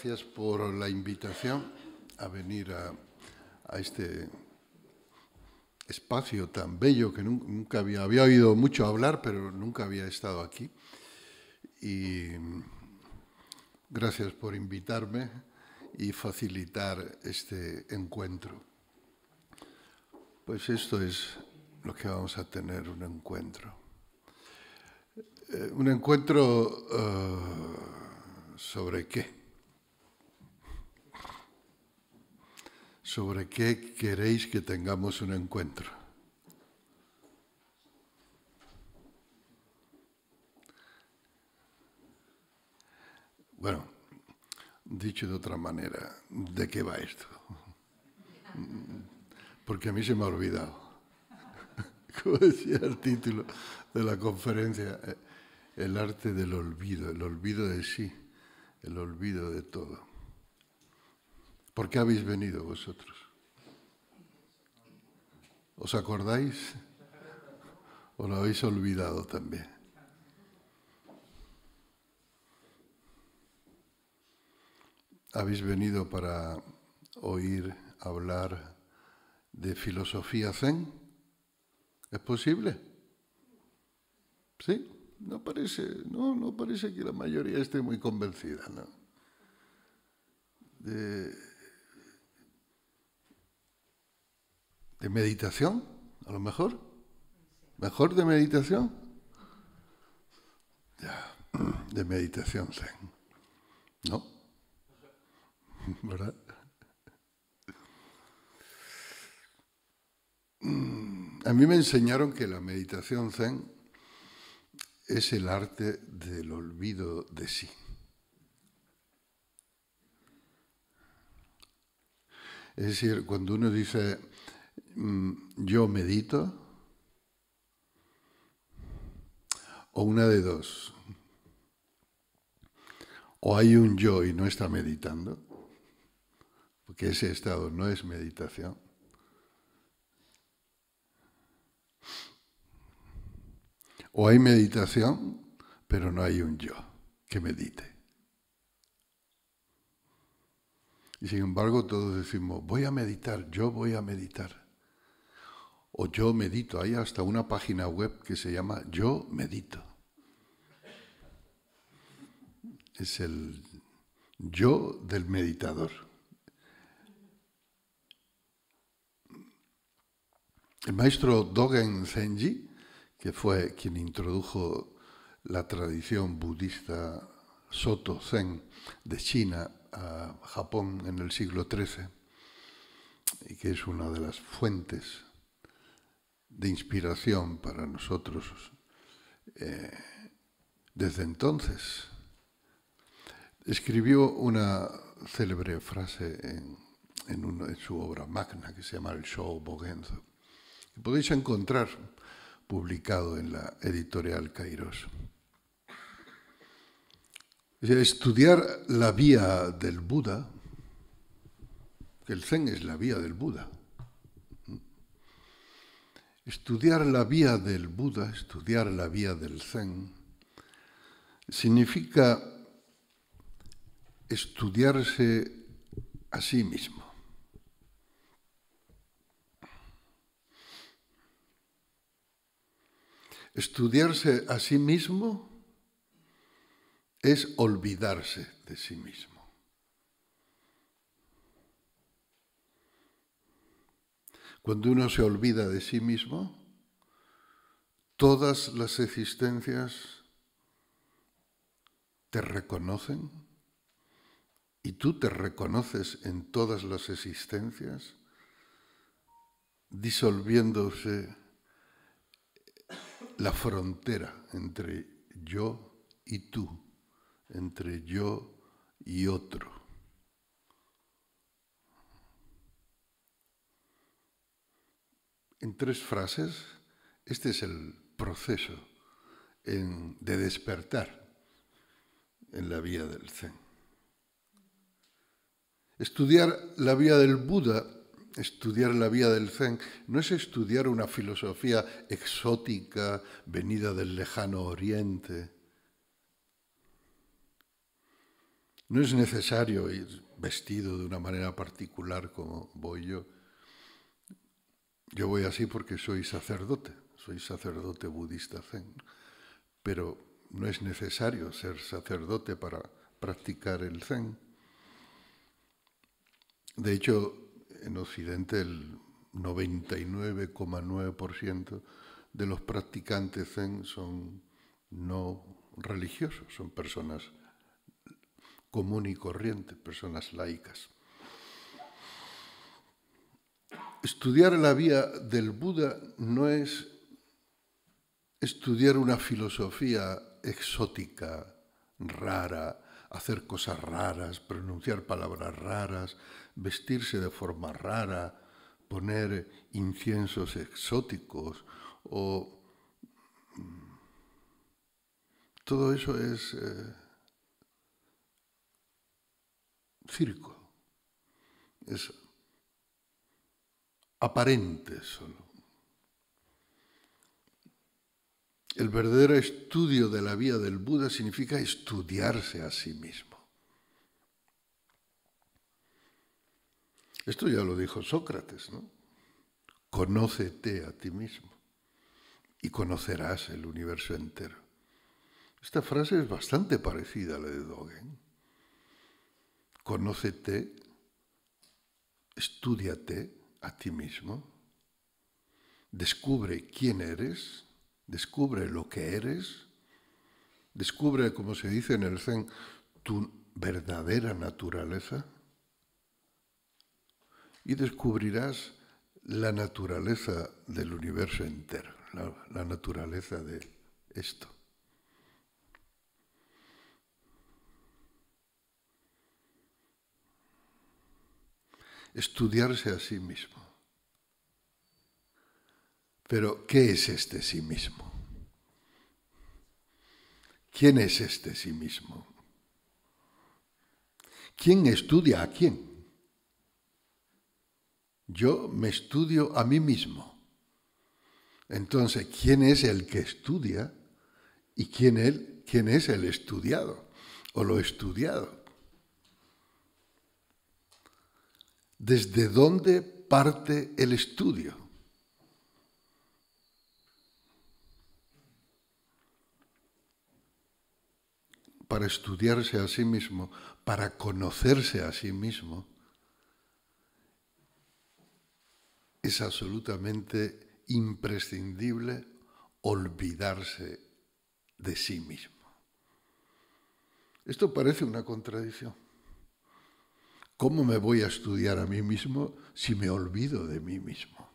gracias por la invitación a venir a, este espacio tan bello que nunca había, había oído mucho hablar, pero nunca había estado aquí. Y gracias por invitarme y facilitar este encuentro. Pues esto es lo que vamos a tener, un encuentro. Eh, un encuentro eh, sobre qué? ¿Sobre qué queréis que tengamos un encuentro? Bueno, dicho de otra manera, ¿de qué va esto? Porque a mí se me ha olvidado. Como decía el título de la conferencia, eh, el arte del olvido, el olvido de sí, el olvido de todo. ¿Por qué habéis venido vosotros? ¿Os acordáis? ¿O lo habéis olvidado también? ¿Habéis venido para oír hablar de filosofía zen? ¿Es posible? ¿Sí? No parece, no, no parece que la mayoría esté muy convencida, ¿no? De, ¿De meditación? A lo mejor. ¿Mejor de meditación? Ya, de meditación zen. ¿No? ¿Verdad? Mm, a mí me enseñaron que la meditación zen es el arte del olvido de sí. Es decir, cuando uno dice, yo medito, o una de dos, o hay un yo y no está meditando, porque ese estado no es meditación, o hay meditación, pero no hay un yo que medite. Y sin embargo todos decimos, voy a meditar, yo voy a meditar o yo medito. Hay hasta una página web que se llama Yo medito. Es el yo del meditador. El maestro Dogen Zenji, que fue quien introdujo la tradición budista Soto Zen de China a Japón en el siglo XIII, y que es una de las fuentes de inspiración para nosotros eh, desde entonces. Escribió una célebre frase en, en, su obra magna que se llama El Show Bogenzo, que podéis encontrar publicado en la editorial Kairos. Estudiar la vía del Buda, que el Zen es la vía del Buda, Estudiar la vía del Buda, estudiar la vía del Zen, significa estudiarse a sí mismo. Estudiarse a sí mismo es olvidarse de sí mismo. Cuando uno se olvida de sí mismo, todas las existencias te reconocen y tú te reconoces en todas las existencias, disolviéndose la frontera entre yo y tú, entre yo y otro. En tres frases, este es el proceso de despertar en la vía del Zen. Estudiar la vía del Buda, estudiar la vía del Zen, no es estudiar una filosofía exótica venida del lejano oriente, No es necesario ir vestido de una manera particular como voy yo. Yo voy así porque soy sacerdote, soy sacerdote budista zen, pero no es necesario ser sacerdote para practicar el zen. De hecho, en Occidente el 99,9% de los practicantes zen son no religiosos, son personas común y corriente, personas laicas. Estudiar la vía del Buda no es estudiar una filosofía exótica, rara, hacer cosas raras, pronunciar palabras raras, vestirse de forma rara, poner inciensos exóticos o... Mm, todo eso es... Eh, circo. Es aparente solo. El verdadero estudio de la vida del Buda significa estudiarse a sí mismo. Esto ya lo dijo Sócrates, ¿no? Conócete a ti mismo y conocerás el universo entero. Esta frase es bastante parecida a la de Dogen conócete, estudiate a ti mismo, descubre quién eres, descubre lo que eres, descubre, como se dice en el Zen, tu verdadera naturaleza y descubrirás la naturaleza del universo entero, la, la naturaleza de esto. Estudiarse a sí mismo. Pero, ¿qué es este sí mismo? ¿Quién es este sí mismo? ¿Quién estudia a quién? Yo me estudio a mí mismo. Entonces, ¿quién es el que estudia y quién, es el estudiado o lo estudiado? ¿Desde dónde parte el estudio? Para estudiarse a sí mismo, para conocerse a sí mismo, es absolutamente imprescindible olvidarse de sí mismo. Esto parece una contradicción. ¿Cómo me voy a estudiar a mí mismo si me olvido de mí mismo?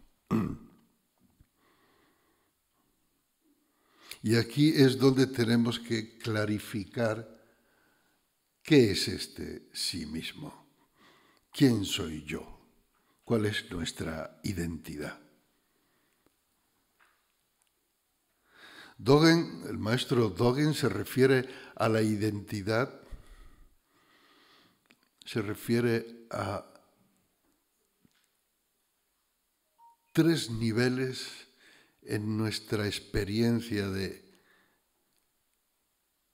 Y aquí es donde tenemos que clarificar qué es este sí mismo, quién soy yo, cuál es nuestra identidad. Dogen, el maestro Dogen se refiere a la identidad se refiere a tres niveles en nuestra experiencia de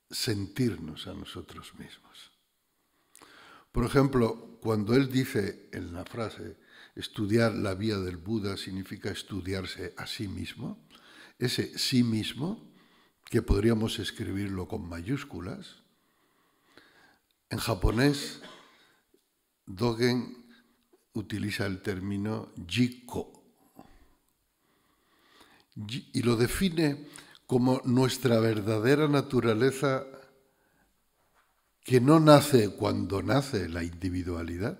sentirnos a nosotros mismos. Por ejemplo, cuando él dice en la frase, estudiar la vía del Buda significa estudiarse a sí mismo, ese sí mismo, que podríamos escribirlo con mayúsculas, en japonés Dogen utiliza el término jiko. Y lo define como nuestra verdadera naturaleza que no nace cuando nace la individualidad,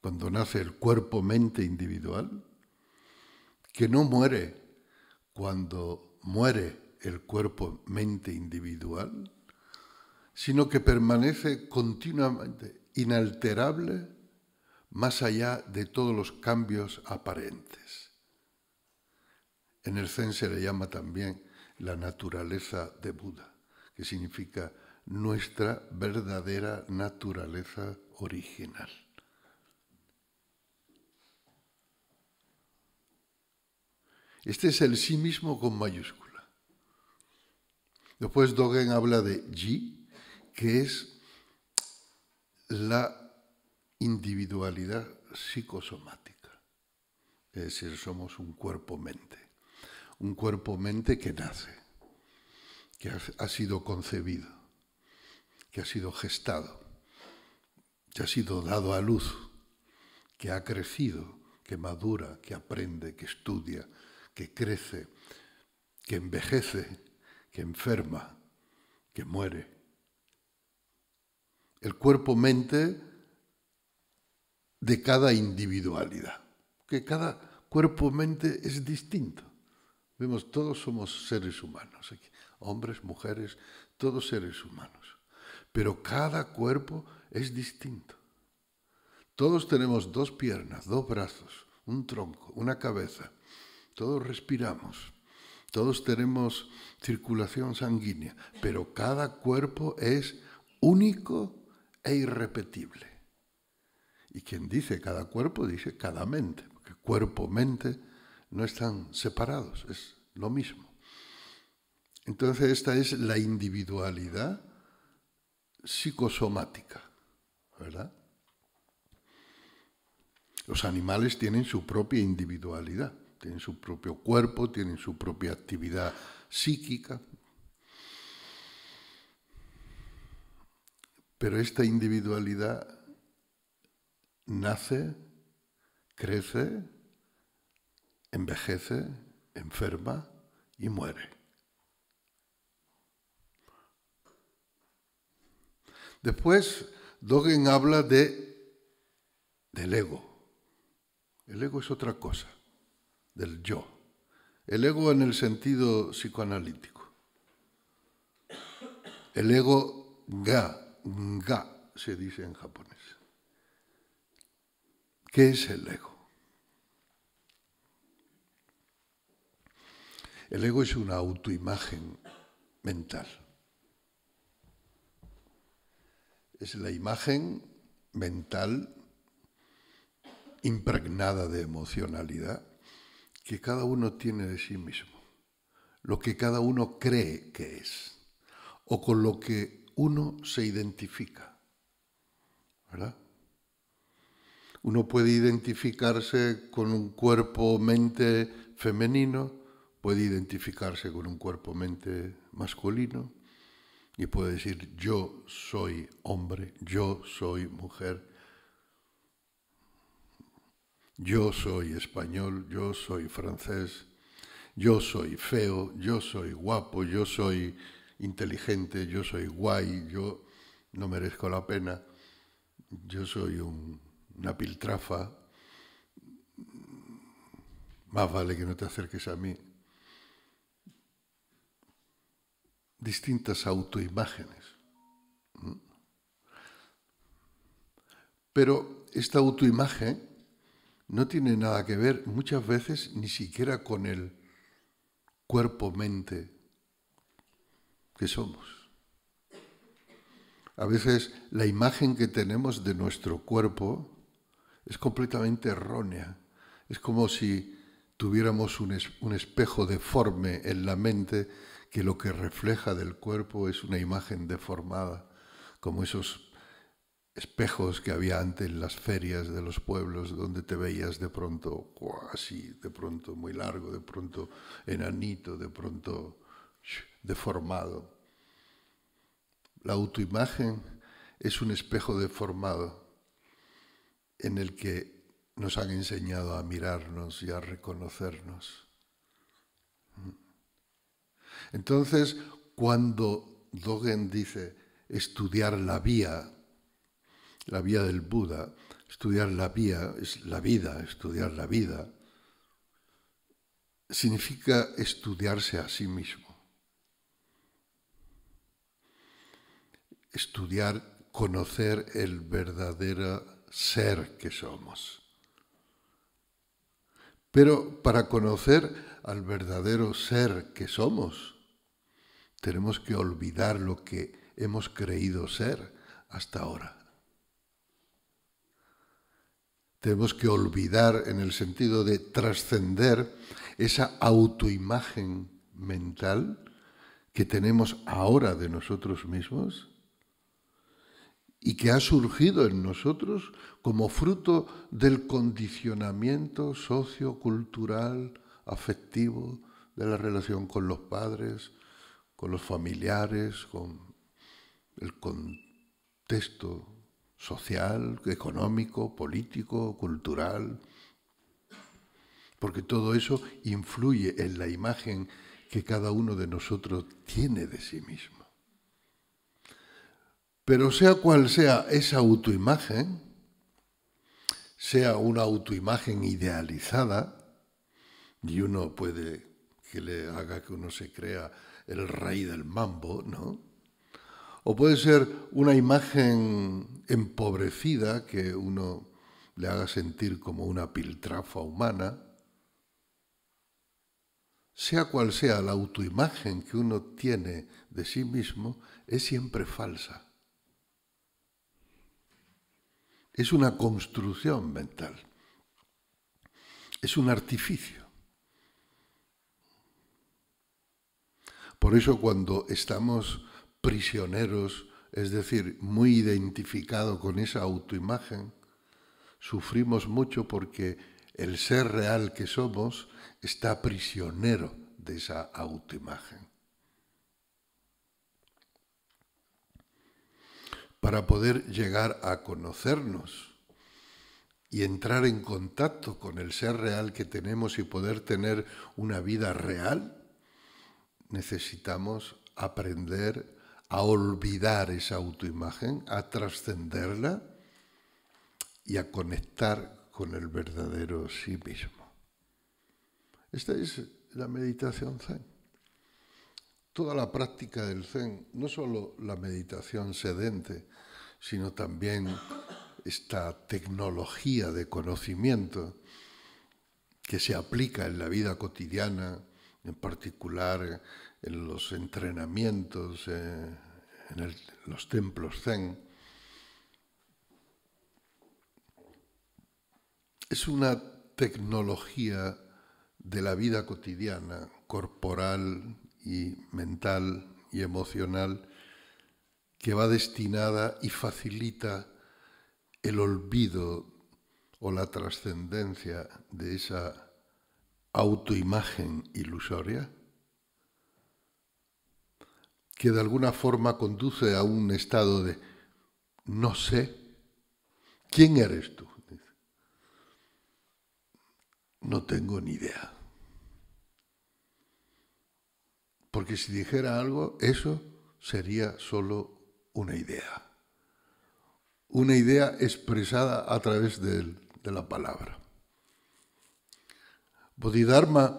cuando nace el cuerpo-mente individual, que no muere cuando muere el cuerpo-mente individual, sino que permanece continuamente inalterable más allá de todos los cambios aparentes. En el Zen se le llama también la naturaleza de Buda, que significa nuestra verdadera naturaleza original. Este es el sí mismo con mayúscula. Después Dogen habla de Ji, que es la individualidad psicosomática. Es decir, somos un cuerpo-mente. Un cuerpo-mente que nace, que ha sido concebido, que ha sido gestado, que ha sido dado a luz, que ha crecido, que madura, que aprende, que estudia, que crece, que envejece, que enferma, que muere. El cuerpo-mente de cada individualidad, que cada cuerpo-mente es distinto. Vemos, todos somos seres humanos hombres, mujeres, todos seres humanos. Pero cada cuerpo es distinto. Todos tenemos dos piernas, dos brazos, un tronco, una cabeza. Todos respiramos. Todos tenemos circulación sanguínea, pero cada cuerpo es único e irrepetible. Y quien dice cada cuerpo dice cada mente, porque cuerpo-mente no están separados, es lo mismo. Entonces esta es la individualidad psicosomática, ¿verdad? Los animales tienen su propia individualidad, tienen su propio cuerpo, tienen su propia actividad psíquica. Pero esta individualidad nace, crece, envejece, enferma y muere. Después, Dogen habla de, del ego. El ego es otra cosa, del yo. El ego en el sentido psicoanalítico. El ego ga, ga se dice en japonés. ¿Qué es el ego? El ego es una autoimagen mental. Es la imagen mental impregnada de emocionalidad que cada uno tiene de sí mismo, lo que cada uno cree que es, o con lo que uno se identifica. ¿Verdad? Uno puede identificarse con un cuerpo-mente femenino, puede identificarse con un cuerpo-mente masculino y puede decir yo soy hombre, yo soy mujer, yo soy español, yo soy francés, yo soy feo, yo soy guapo, yo soy inteligente, yo soy guay, yo no merezco la pena, yo soy una piltrafa, más vale que no te acerques a mí. Distintas autoimágenes. Pero esta autoimagen no tiene nada que ver muchas veces ni siquiera con el cuerpo-mente que somos. A veces la imagen que tenemos de nuestro cuerpo es completamente errónea. Es como si tuviéramos un, un, espejo deforme en la mente que lo que refleja del cuerpo es una imagen deformada, como esos espejos que había antes en las ferias de los pueblos, donde te veías de pronto así, de pronto muy largo, de pronto enanito, de pronto deformado. La autoimagen es un espejo deformado en el que nos han enseñado a mirarnos y a reconocernos. Entonces, cuando Dogen dice estudiar la vía la vía del Buda, estudiar la vía, es la vida, estudiar la vida, significa estudiarse a sí mismo. Estudiar, conocer el verdadero ser que somos. Pero para conocer al verdadero ser que somos, tenemos que olvidar lo que hemos creído ser hasta ahora. Tenemos que olvidar en el sentido de trascender esa autoimagen mental que tenemos ahora de nosotros mismos y que ha surgido en nosotros como fruto del condicionamiento sociocultural, afectivo, de la relación con los padres, con los familiares, con el contexto social, económico, político, cultural, porque todo eso influye en la imagen que cada uno de nosotros tiene de sí mismo. Pero sea cual sea esa autoimagen, sea una autoimagen idealizada, y uno puede que le haga que uno se crea el rey del mambo, ¿no? O puede ser una imagen empobrecida que uno le haga sentir como una piltrafa humana. Sea cual sea la autoimagen que uno tiene de sí mismo, es siempre falsa. Es una construcción mental. Es un artificio. Por eso cuando estamos prisioneros, es decir, muy identificados con esa autoimagen, sufrimos mucho porque el ser real que somos está prisionero de esa autoimagen. Para poder llegar a conocernos y entrar en contacto con el ser real que tenemos y poder tener una vida real, necesitamos aprender a olvidar esa autoimagen, a trascenderla y a conectar con el verdadero sí mismo. Esta es la meditación zen toda la práctica del Zen, no solo la meditación sedente, sino también esta tecnología de conocimiento que se aplica en la vida cotidiana, en particular en los entrenamientos, eh, en los templos zen, es una tecnología de la vida cotidiana, corporal, y mental y emocional que va destinada y facilita el olvido o la trascendencia de esa autoimagen ilusoria, que de alguna forma conduce a un estado de no sé, ¿quién eres tú? No tengo ni idea. Porque si dijera algo, eso sería solo una idea. Una idea expresada a través de, la palabra. Bodhidharma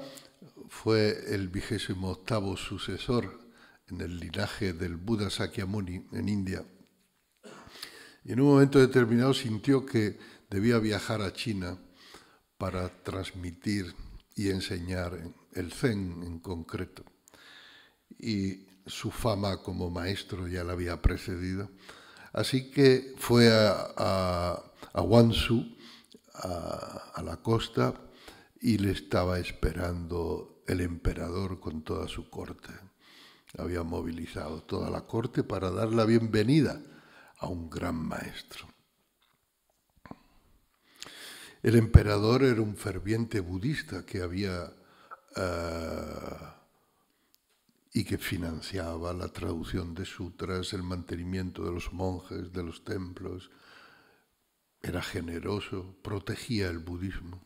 fue el vigésimo octavo sucesor en el linaje del Buda Sakyamuni en India. Y en un momento determinado sintió que debía viajar a China para transmitir y enseñar el Zen en concreto y su fama como maestro ya la había precedido. Así que fue a, a, a Wansu, a, la costa, y le estaba esperando el emperador con toda su corte. Había movilizado toda la corte para dar la bienvenida a un gran maestro. El emperador era un ferviente budista que había uh, y que financiaba la traducción de sutras, el mantenimiento de los monjes, de los templos. Era generoso, protegía el budismo.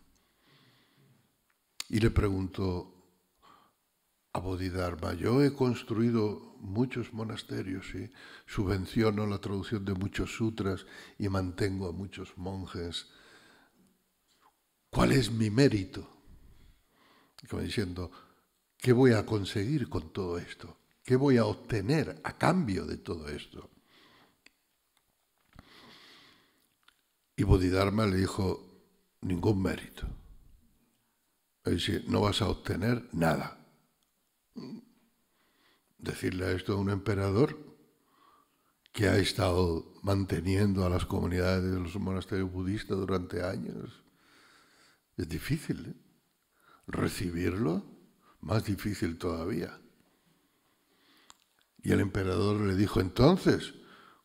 Y le preguntó a Bodhidharma, yo he construido muchos monasterios y subvenciono la traducción de muchos sutras y mantengo a muchos monjes. ¿Cuál es mi mérito? Como diciendo, ¿Qué voy a conseguir con todo esto? ¿Qué voy a obtener a cambio de todo esto? Y Bodhidharma le dijo, ningún mérito. Es decir, no vas a obtener nada. Decirle esto a un emperador que ha estado manteniendo a las comunidades de los monasterios budistas durante años, es difícil. ¿eh? Recibirlo más difícil todavía. Y el emperador le dijo, entonces,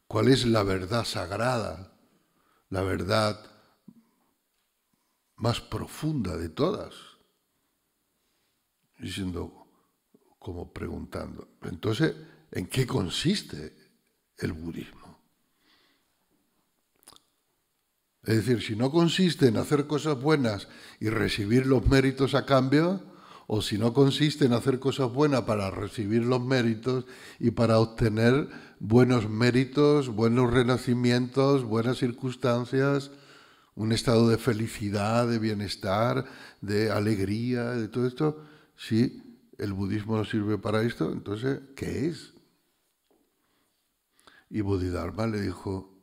cuál es la verdad sagrada, la verdad más profunda de todas. Diciendo, como preguntando, entonces, ¿en qué consiste el budismo? Es decir, si no consiste en hacer cosas buenas y recibir los méritos a cambio, o si no consiste en hacer cosas buenas para recibir los méritos y para obtener buenos méritos, buenos renacimientos, buenas circunstancias, un estado de felicidad, de bienestar, de alegría, de todo esto, si el budismo no sirve para esto, entonces, ¿qué es? Y Bodhidharma le dijo,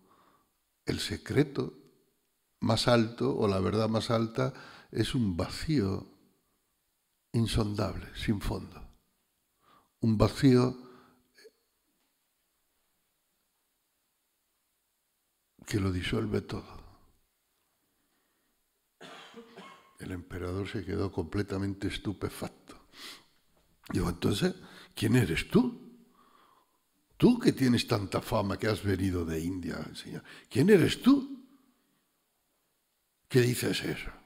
el secreto más alto o la verdad más alta es un vacío insondable, sin fondo. Un vacío que lo disuelve todo. El emperador se quedó completamente estupefacto. Digo, entonces, ¿quién eres tú? Tú que tienes tanta fama que has venido de India, Señor. ¿Quién eres tú? ¿Qué dices eso?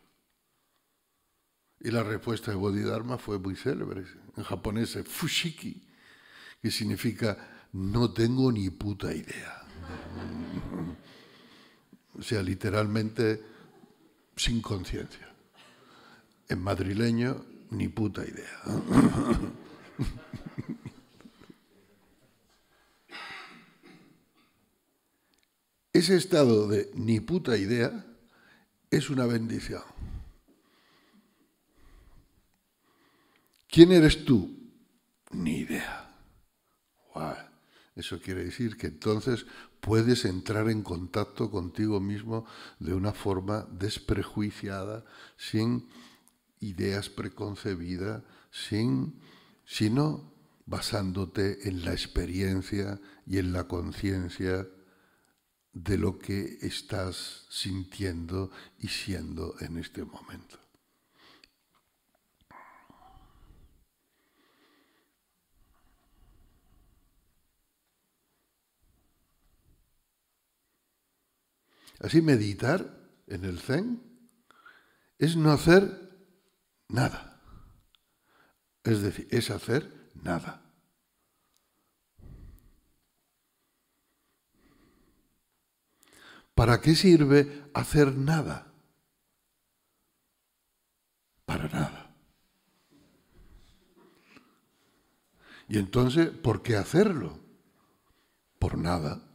Y la respuesta de Bodhidharma fue muy célebre. En japonés es fushiki, que significa no tengo ni puta idea. O sea, literalmente sin conciencia. En madrileño, ni puta idea. Ese estado de ni puta idea es una bendición. ¿Quién eres tú? Ni idea. Eso quiere decir que entonces puedes entrar en contacto contigo mismo de una forma desprejuiciada, sin ideas preconcebidas, sin, sino basándote en la experiencia y en la conciencia de lo que estás sintiendo y siendo en este momento. Así meditar en el zen es no hacer nada. Es decir, es hacer nada. ¿Para qué sirve hacer nada? Para nada. Y entonces, ¿por qué hacerlo? Por nada.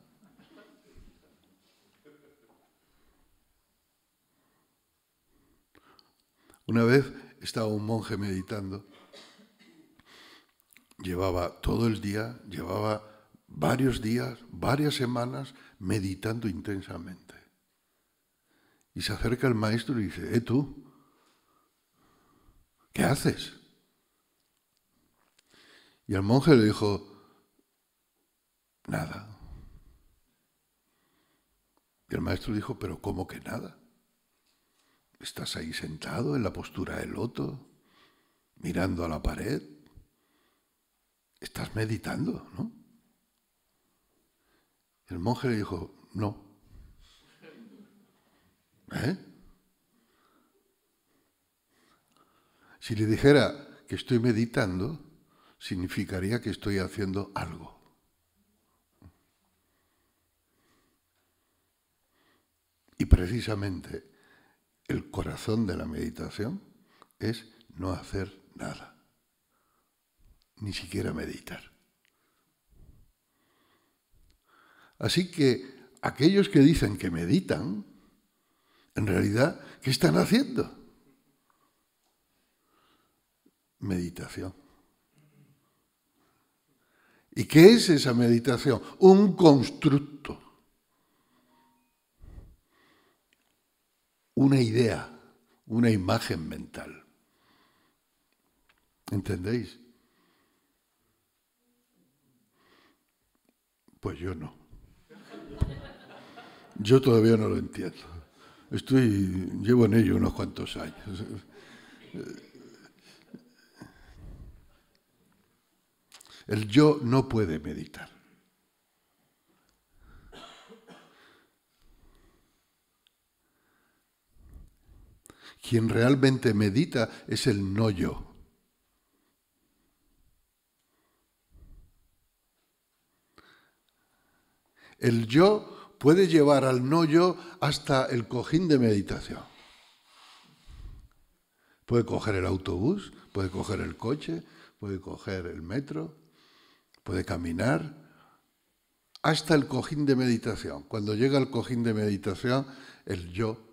Una vez estaba un monje meditando, llevaba todo el día, llevaba varios días, varias semanas meditando intensamente. Y se acerca el maestro y dice, ¿eh tú? ¿Qué haces? Y el monje le dijo, nada. Y el maestro dijo, pero ¿cómo que nada? Estás ahí sentado en la postura del loto, mirando a la pared. Estás meditando, ¿no? El monje le dijo, no. ¿Eh? Si le dijera que estoy meditando, significaría que estoy haciendo algo. Y precisamente el corazón de la meditación es no hacer nada, ni siquiera meditar. Así que aquellos que dicen que meditan, en realidad, ¿qué están haciendo? Meditación. ¿Y qué es esa meditación? Un constructo. Una idea, una imagen mental. ¿Entendéis? Pues yo no. Yo todavía no lo entiendo. Estoy, llevo en ello unos cuantos años. El yo no puede meditar. Quien realmente medita es el no yo. El yo puede llevar al no yo hasta el cojín de meditación. Puede coger el autobús, puede coger el coche, puede coger el metro, puede caminar, hasta el cojín de meditación. Cuando llega al cojín de meditación, el yo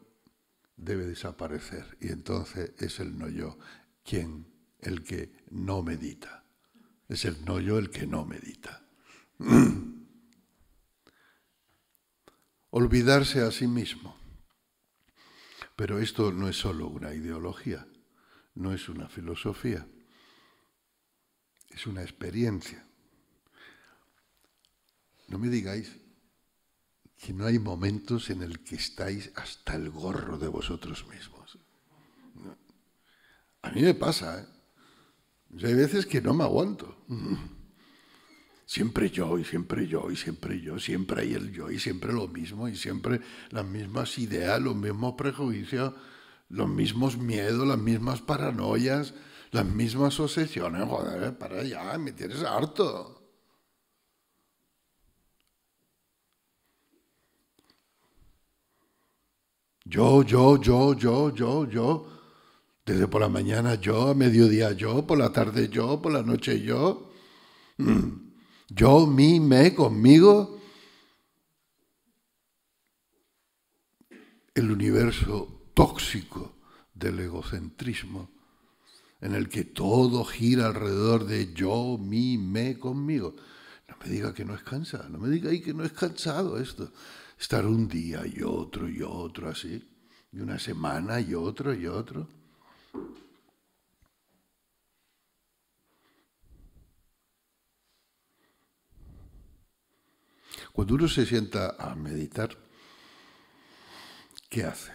debe desaparecer y entonces es el no yo quien, el que no medita. Es el no yo el que no medita. olvidarse a sí mismo. Pero esto no es solo una ideología, no es una filosofía, es una experiencia. No me digáis que no hay momentos en el que estáis hasta el gorro de vosotros mismos. A mí me pasa, ¿eh? hay veces que no me aguanto. Siempre yo y siempre yo y siempre yo, siempre hay el yo y siempre lo mismo y siempre las mismas ideas, los mismos prejuicios, los mismos miedos, las mismas paranoias, las mismas obsesiones. Joder, para allá, me tienes harto. Yo, yo, yo, yo, yo, yo. Desde por la mañana yo, a mediodía yo, por la tarde yo, por la noche yo. Mm. Yo, mí, me, conmigo. El universo tóxico del egocentrismo, en el que todo gira alrededor de yo, mí, me, conmigo. No me diga que no es cansado, no me diga ahí que no es cansado esto. Estar un día y otro y otro así, y una semana y otro y otro. Cuando uno se sienta a meditar, ¿qué hace?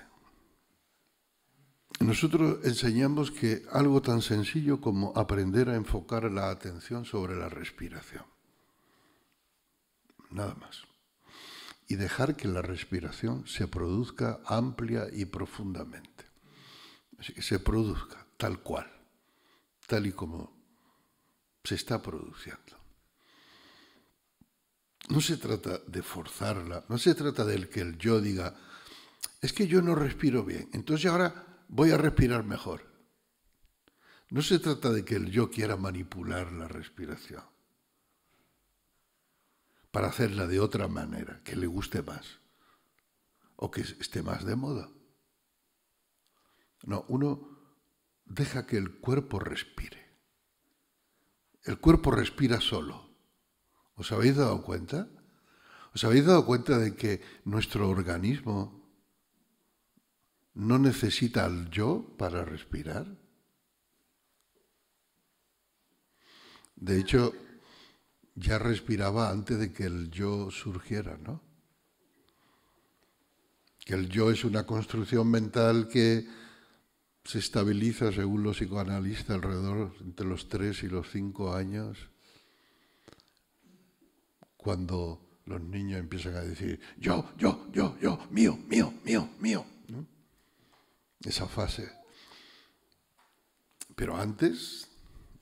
Nosotros enseñamos que algo tan sencillo como aprender a enfocar la atención sobre la respiración. Nada más. Y dejar que la respiración se produzca amplia y profundamente. Así que se produzca tal cual, tal y como se está produciendo. No se trata de forzarla, no se trata del que el yo diga, es que yo no respiro bien, entonces ahora voy a respirar mejor. No se trata de que el yo quiera manipular la respiración para hacerla de otra manera, que le guste más o que esté más de moda. No, uno deja que el cuerpo respire. El cuerpo respira solo. ¿Os habéis dado cuenta? ¿Os habéis dado cuenta de que nuestro organismo no necesita al yo para respirar? De hecho, ya respiraba antes de que el yo surgiera, ¿no? Que el yo es una construcción mental que se estabiliza, según los psicoanalistas, alrededor entre los tres y los cinco años cuando los niños empiezan a decir, yo, yo, yo, yo, mío, mío, mío, mío. Esa fase. Pero antes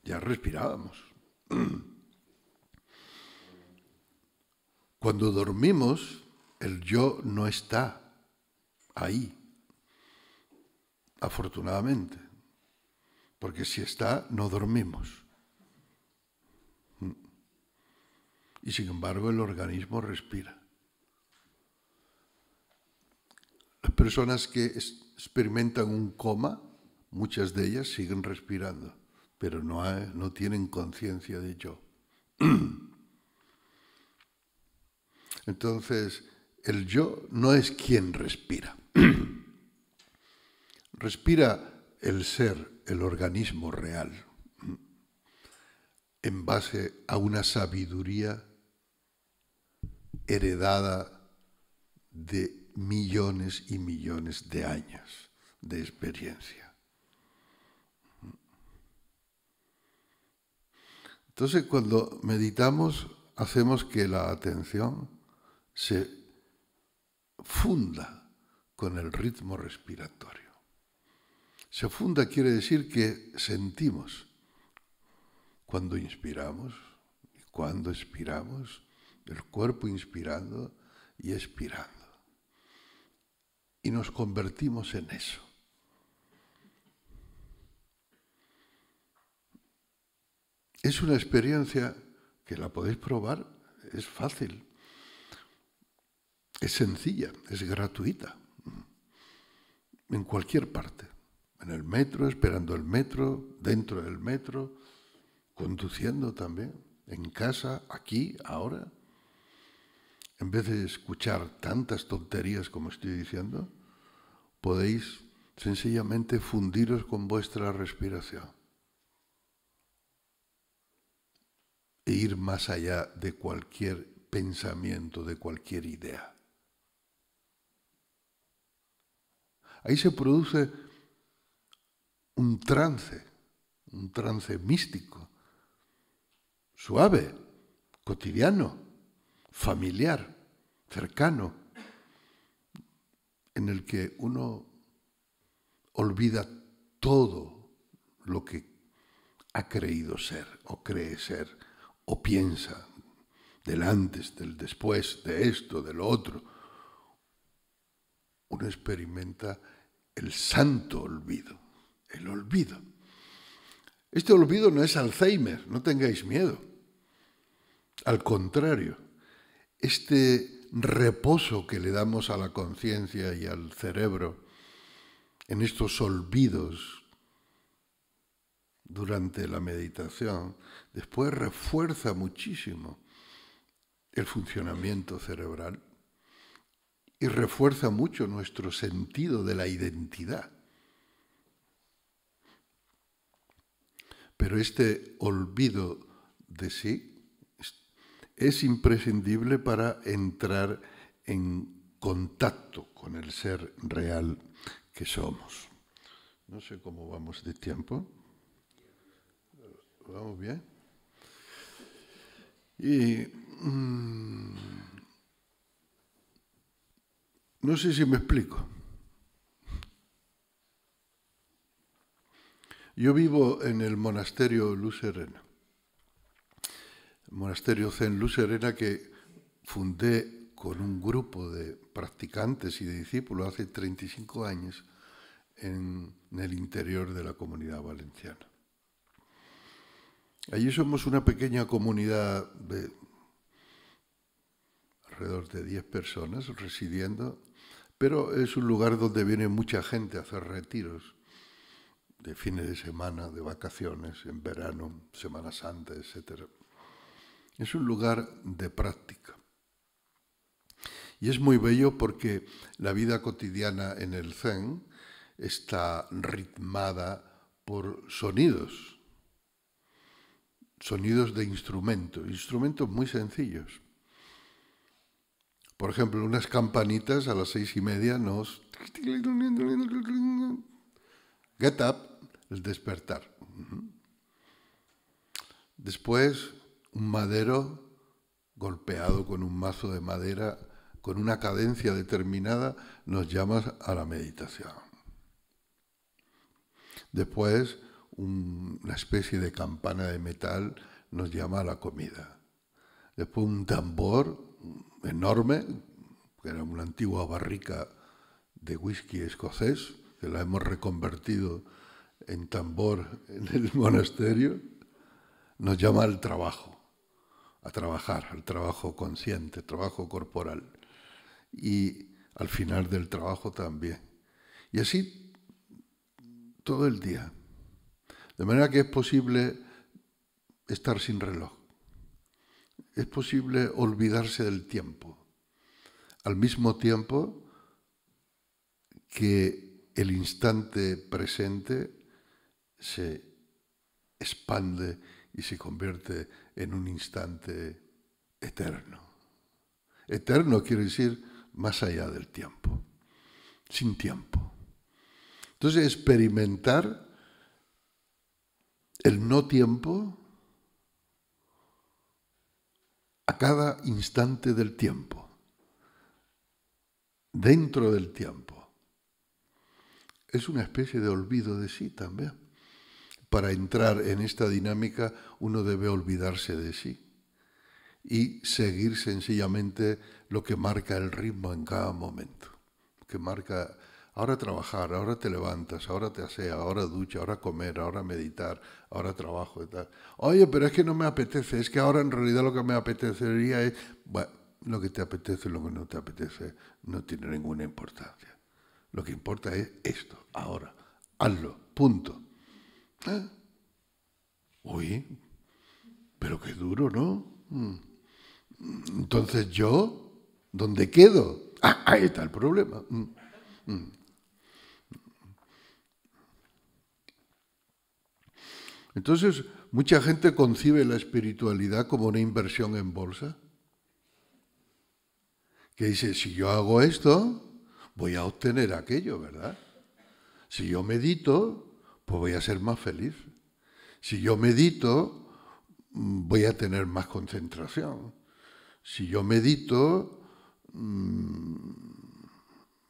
ya respirábamos. Cuando dormimos, el yo no está ahí, afortunadamente, porque si está, no dormimos. y sin embargo el organismo respira. Las personas que experimentan un coma, muchas de ellas siguen respirando, pero no, no tienen conciencia de yo. Entonces, el yo no es quien respira. respira el ser, el organismo real, en base a una sabiduría heredada de millones y millones de años de experiencia. Entonces cuando meditamos hacemos que la atención se funda con el ritmo respiratorio. Se funda quiere decir que sentimos cuando inspiramos y cuando expiramos, el cuerpo inspirando y expirando. Y nos convertimos en eso. Es una experiencia que la podéis probar, es fácil, es sencilla, es gratuita, en cualquier parte, en el metro, esperando el metro, dentro del metro, conduciendo también, en casa, aquí, ahora. En vez de escuchar tantas tonterías como estoy diciendo, podéis sencillamente fundiros con vuestra respiración e ir más allá de cualquier pensamiento, de cualquier idea. Ahí se produce un trance, un trance místico, suave, cotidiano, familiar, cercano, en el que uno olvida todo lo que ha creído ser o cree ser o piensa del antes, del después, de esto, de lo otro. Uno experimenta el santo olvido, el olvido. Este olvido no es Alzheimer, no tengáis miedo. Al contrario, este reposo que le damos a la conciencia y al cerebro en estos olvidos durante la meditación, después refuerza muchísimo el funcionamiento cerebral y refuerza mucho nuestro sentido de la identidad. Pero este olvido de sí es imprescindible para entrar en contacto con el ser real que somos. No sé cómo vamos de tiempo. ¿Vamos bien? Y mm, no sé si me explico. Yo vivo en el monasterio Luz Serena, monasterio Zen Luz Serena que fundé con un grupo de practicantes y de discípulos hace 35 años en el interior de la comunidad valenciana. Allí somos una pequeña comunidad de alrededor de 10 personas residiendo, pero es un lugar donde viene mucha gente a hacer retiros de fines de semana, de vacaciones, en verano, Semana Santa, etc. Es un lugar de práctica. Y es muy bello porque la vida cotidiana en el Zen está ritmada por sonidos, sonidos de instrumentos, instrumentos muy sencillos. Por ejemplo, unas campanitas a las seis y media nos... Get up, el despertar. Después, un madero golpeado con un mazo de madera, con una cadencia determinada, nos llama a la meditación. Después, una especie de campana de metal nos llama a la comida. Después un tambor enorme, que era una antigua barrica de whisky escocés, que la hemos reconvertido en tambor en el monasterio, nos llama al trabajo, a trabajar, al trabajo consciente, trabajo corporal. Y al final del trabajo también. Y así todo el día. De manera que es posible estar sin reloj. Es posible olvidarse del tiempo. Al mismo tiempo que el instante presente se expande y se convierte en un instante eterno. Eterno quiere decir más allá del tiempo, sin tiempo. Entonces experimentar el no tiempo a cada instante del tiempo, dentro del tiempo. es una especie de olvido de sí también. Para entrar en esta dinámica uno debe olvidarse de sí y seguir sencillamente lo que marca el ritmo en cada momento, que marca ahora trabajar, ahora te levantas, ahora te asea, ahora ducha, ahora comer, ahora meditar, ahora trabajo y tal. Oye, pero es que no me apetece, es que ahora en realidad lo que me apetecería es, bueno, lo que te apetece y lo que no te apetece no tiene ninguna importancia. Lo que importa es esto, ahora, hazlo, punto. ¿Eh? Uy, pero qué duro, ¿no? Mm. Entonces yo, ¿dónde quedo? Ah, ahí está el problema. Mm. Entonces, mucha gente concibe la espiritualidad como una inversión en bolsa. Que dice, si yo hago esto, voy a obtener aquello, ¿verdad? Si yo medito, pues voy a ser más feliz. Si yo medito, mm, voy a tener más concentración. Si yo medito, mm,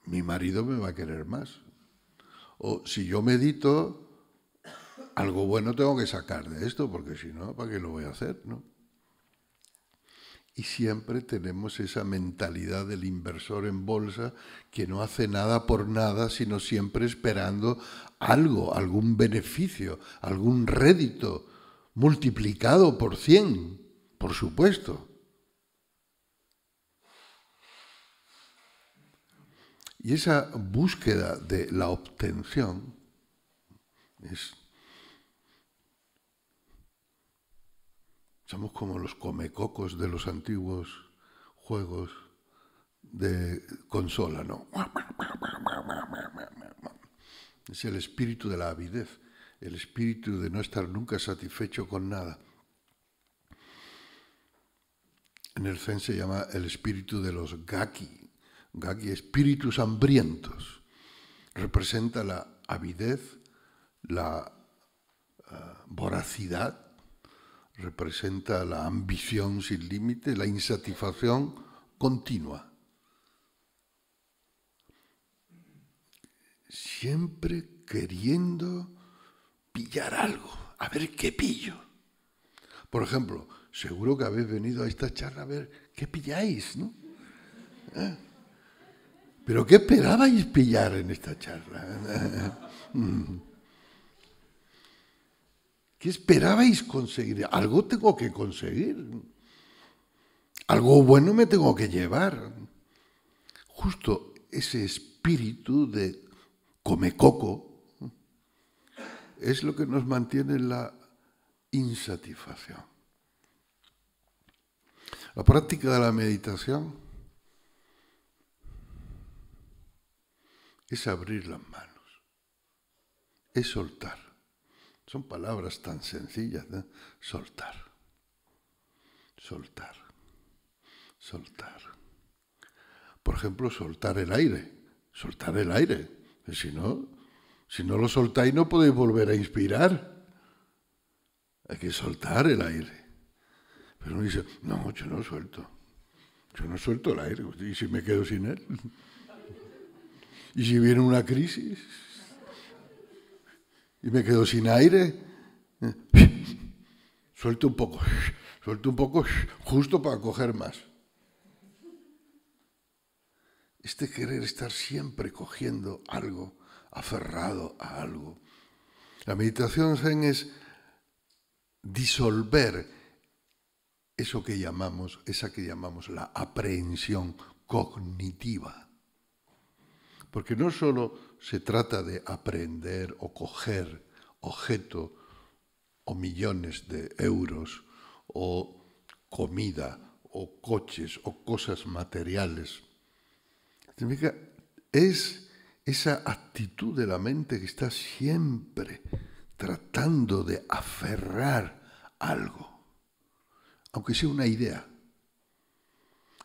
mi marido me va a querer más. O si yo medito, algo bueno tengo que sacar de esto, porque si no, ¿para qué lo voy a hacer? ¿no? Y siempre tenemos esa mentalidad del inversor en bolsa que no hace nada por nada, sino siempre esperando algo, algún beneficio, algún rédito multiplicado por 100, por supuesto. Y esa búsqueda de la obtención es Somos como los comecocos de los antiguos juegos de consola, ¿no? Es el espíritu de la avidez, el espíritu de no estar nunca satisfecho con nada. En el Zen se llama el espíritu de los gaki, gaki, espíritus hambrientos. Representa la avidez, la uh, voracidad representa la ambición sin límite, la insatisfacción continua. Siempre queriendo pillar algo, a ver qué pillo. Por ejemplo, seguro que habéis venido a esta charla a ver qué pilláis, ¿no? ¿Eh? ¿Pero qué esperabais pillar en esta charla? ¿Qué esperabais conseguir? Algo tengo que conseguir. Algo bueno me tengo que llevar. Justo ese espíritu de come coco es lo que nos mantiene en la insatisfacción. La práctica de la meditación es abrir las manos, es soltar. Son palabras tan sencillas, ¿no? Soltar, soltar, soltar. Por ejemplo, soltar el aire, soltar el aire. Si no, si no lo soltáis no podéis volver a inspirar. Hay que soltar el aire. Pero uno dice, no, yo no suelto. Yo no suelto el aire. ¿Y si me quedo sin él? ¿Y si viene una crisis? Y me quedo sin aire. Suelto un poco, suelto un poco justo para coger más. Este querer estar siempre cogiendo algo, aferrado a algo. La meditación zen es disolver eso que llamamos, esa que llamamos la aprehensión cognitiva. Porque no solo se trata de aprender o coger objeto o millones de euros o comida o coches o cosas materiales. Es esa actitud de la mente que está siempre tratando de aferrar algo, aunque sea una idea,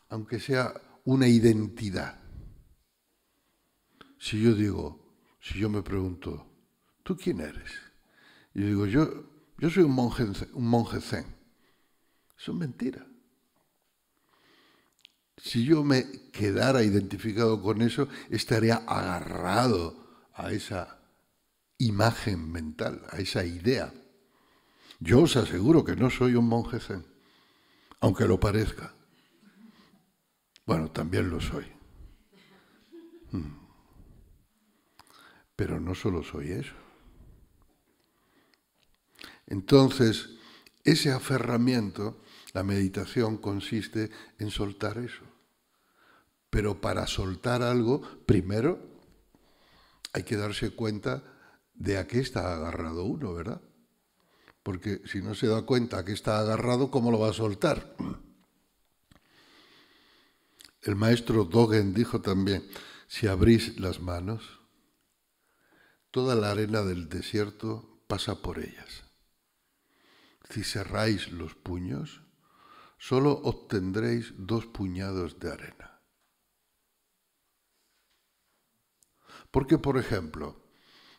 aunque sea una identidad. Si yo digo, si yo me pregunto, ¿tú quién eres? Y yo digo, yo, yo soy un monje, zen. Eso es mentira. Si yo me quedara identificado con eso, estaría agarrado a esa imagen mental, a esa idea. Yo os aseguro que no soy un monje zen, aunque lo parezca. Bueno, también lo soy. Hmm. Pero no solo soy eso. Entonces, ese aferramiento, la meditación consiste en soltar eso. Pero para soltar algo, primero hay que darse cuenta de a qué está agarrado uno, ¿verdad? Porque si no se da cuenta a qué está agarrado, ¿cómo lo va a soltar? El maestro Dogen dijo también, si abrís las manos, toda la arena del desierto pasa por ellas. Si cerráis los puños, solo obtendréis dos puñados de arena. Porque, por ejemplo,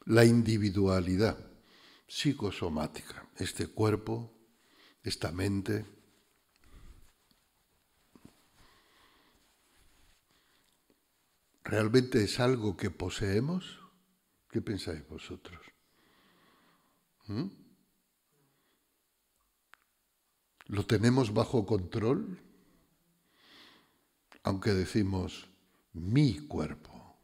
la individualidad psicosomática, este cuerpo, esta mente, ¿realmente es algo que poseemos? ¿Qué pensáis vosotros? ¿Mm? ¿Lo tenemos bajo control? Aunque decimos mi cuerpo,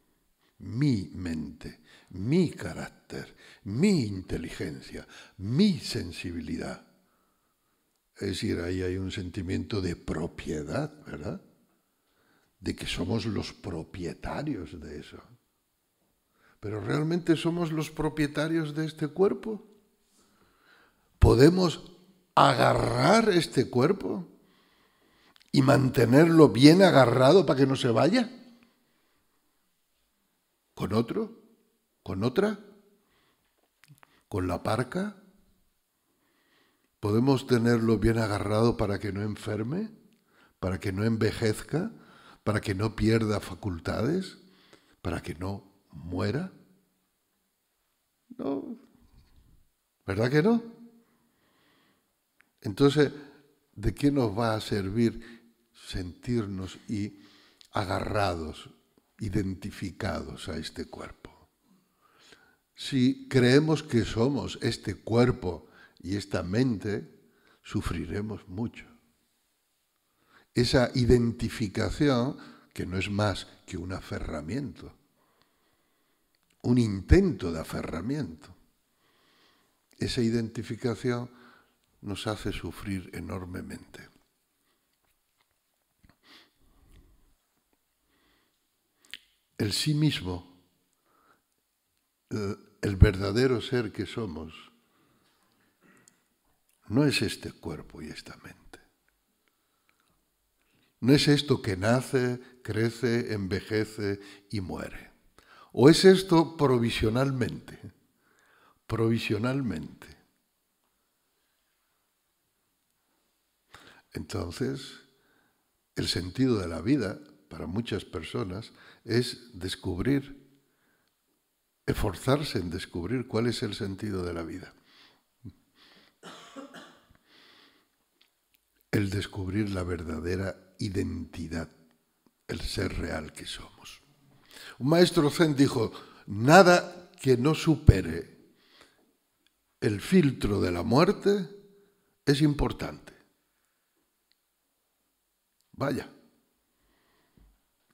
mi mente, mi carácter, mi inteligencia, mi sensibilidad. Es decir, ahí hay un sentimiento de propiedad, ¿verdad? De que somos los propietarios de eso. Pero ¿realmente somos los propietarios de este cuerpo? ¿Podemos agarrar este cuerpo y mantenerlo bien agarrado para que no se vaya? ¿Con otro? ¿Con otra? ¿Con la parca? ¿Podemos tenerlo bien agarrado para que no enferme? ¿Para que no envejezca? ¿Para que no pierda facultades? ¿Para que no muera? No. ¿Verdad que no? Entonces, ¿de qué nos va a servir sentirnos y agarrados, identificados a este cuerpo? Si creemos que somos este cuerpo y esta mente, sufriremos mucho. Esa identificación, que no es más que un aferramiento, un intento de aferramiento, esa identificación nos hace sufrir enormemente. El sí mismo el verdadero ser que somos no es este cuerpo y esta mente. No es esto que nace, crece, envejece y muere. O es esto provisionalmente, provisionalmente. Entonces, el sentido de la vida para muchas personas es descubrir esforzarse en descubrir cuál es el sentido de la vida. El descubrir la verdadera identidad, el ser real que somos. Un maestro zen dijo, nada que no supere el filtro de la muerte es importante. Vaya.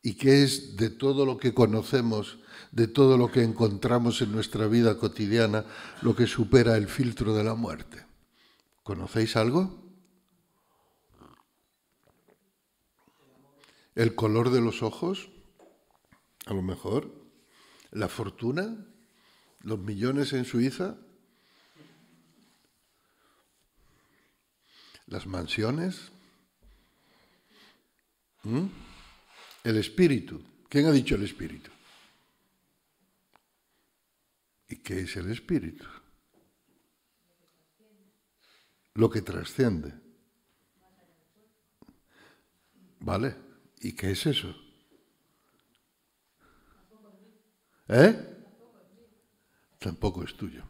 ¿Y qué es de todo lo que conocemos de todo lo que encontramos en nuestra vida cotidiana, lo que supera el filtro de la muerte. ¿Conocéis algo? ¿El color de los ojos? A lo mejor. ¿La fortuna? ¿Los millones en Suiza? ¿Las mansiones? ¿El espíritu? ¿Quién ha dicho el espíritu? ¿Y qué es el espíritu? Lo que trasciende. ¿Vale? ¿Y qué es eso? ¿Eh? Tampoco es tuyo,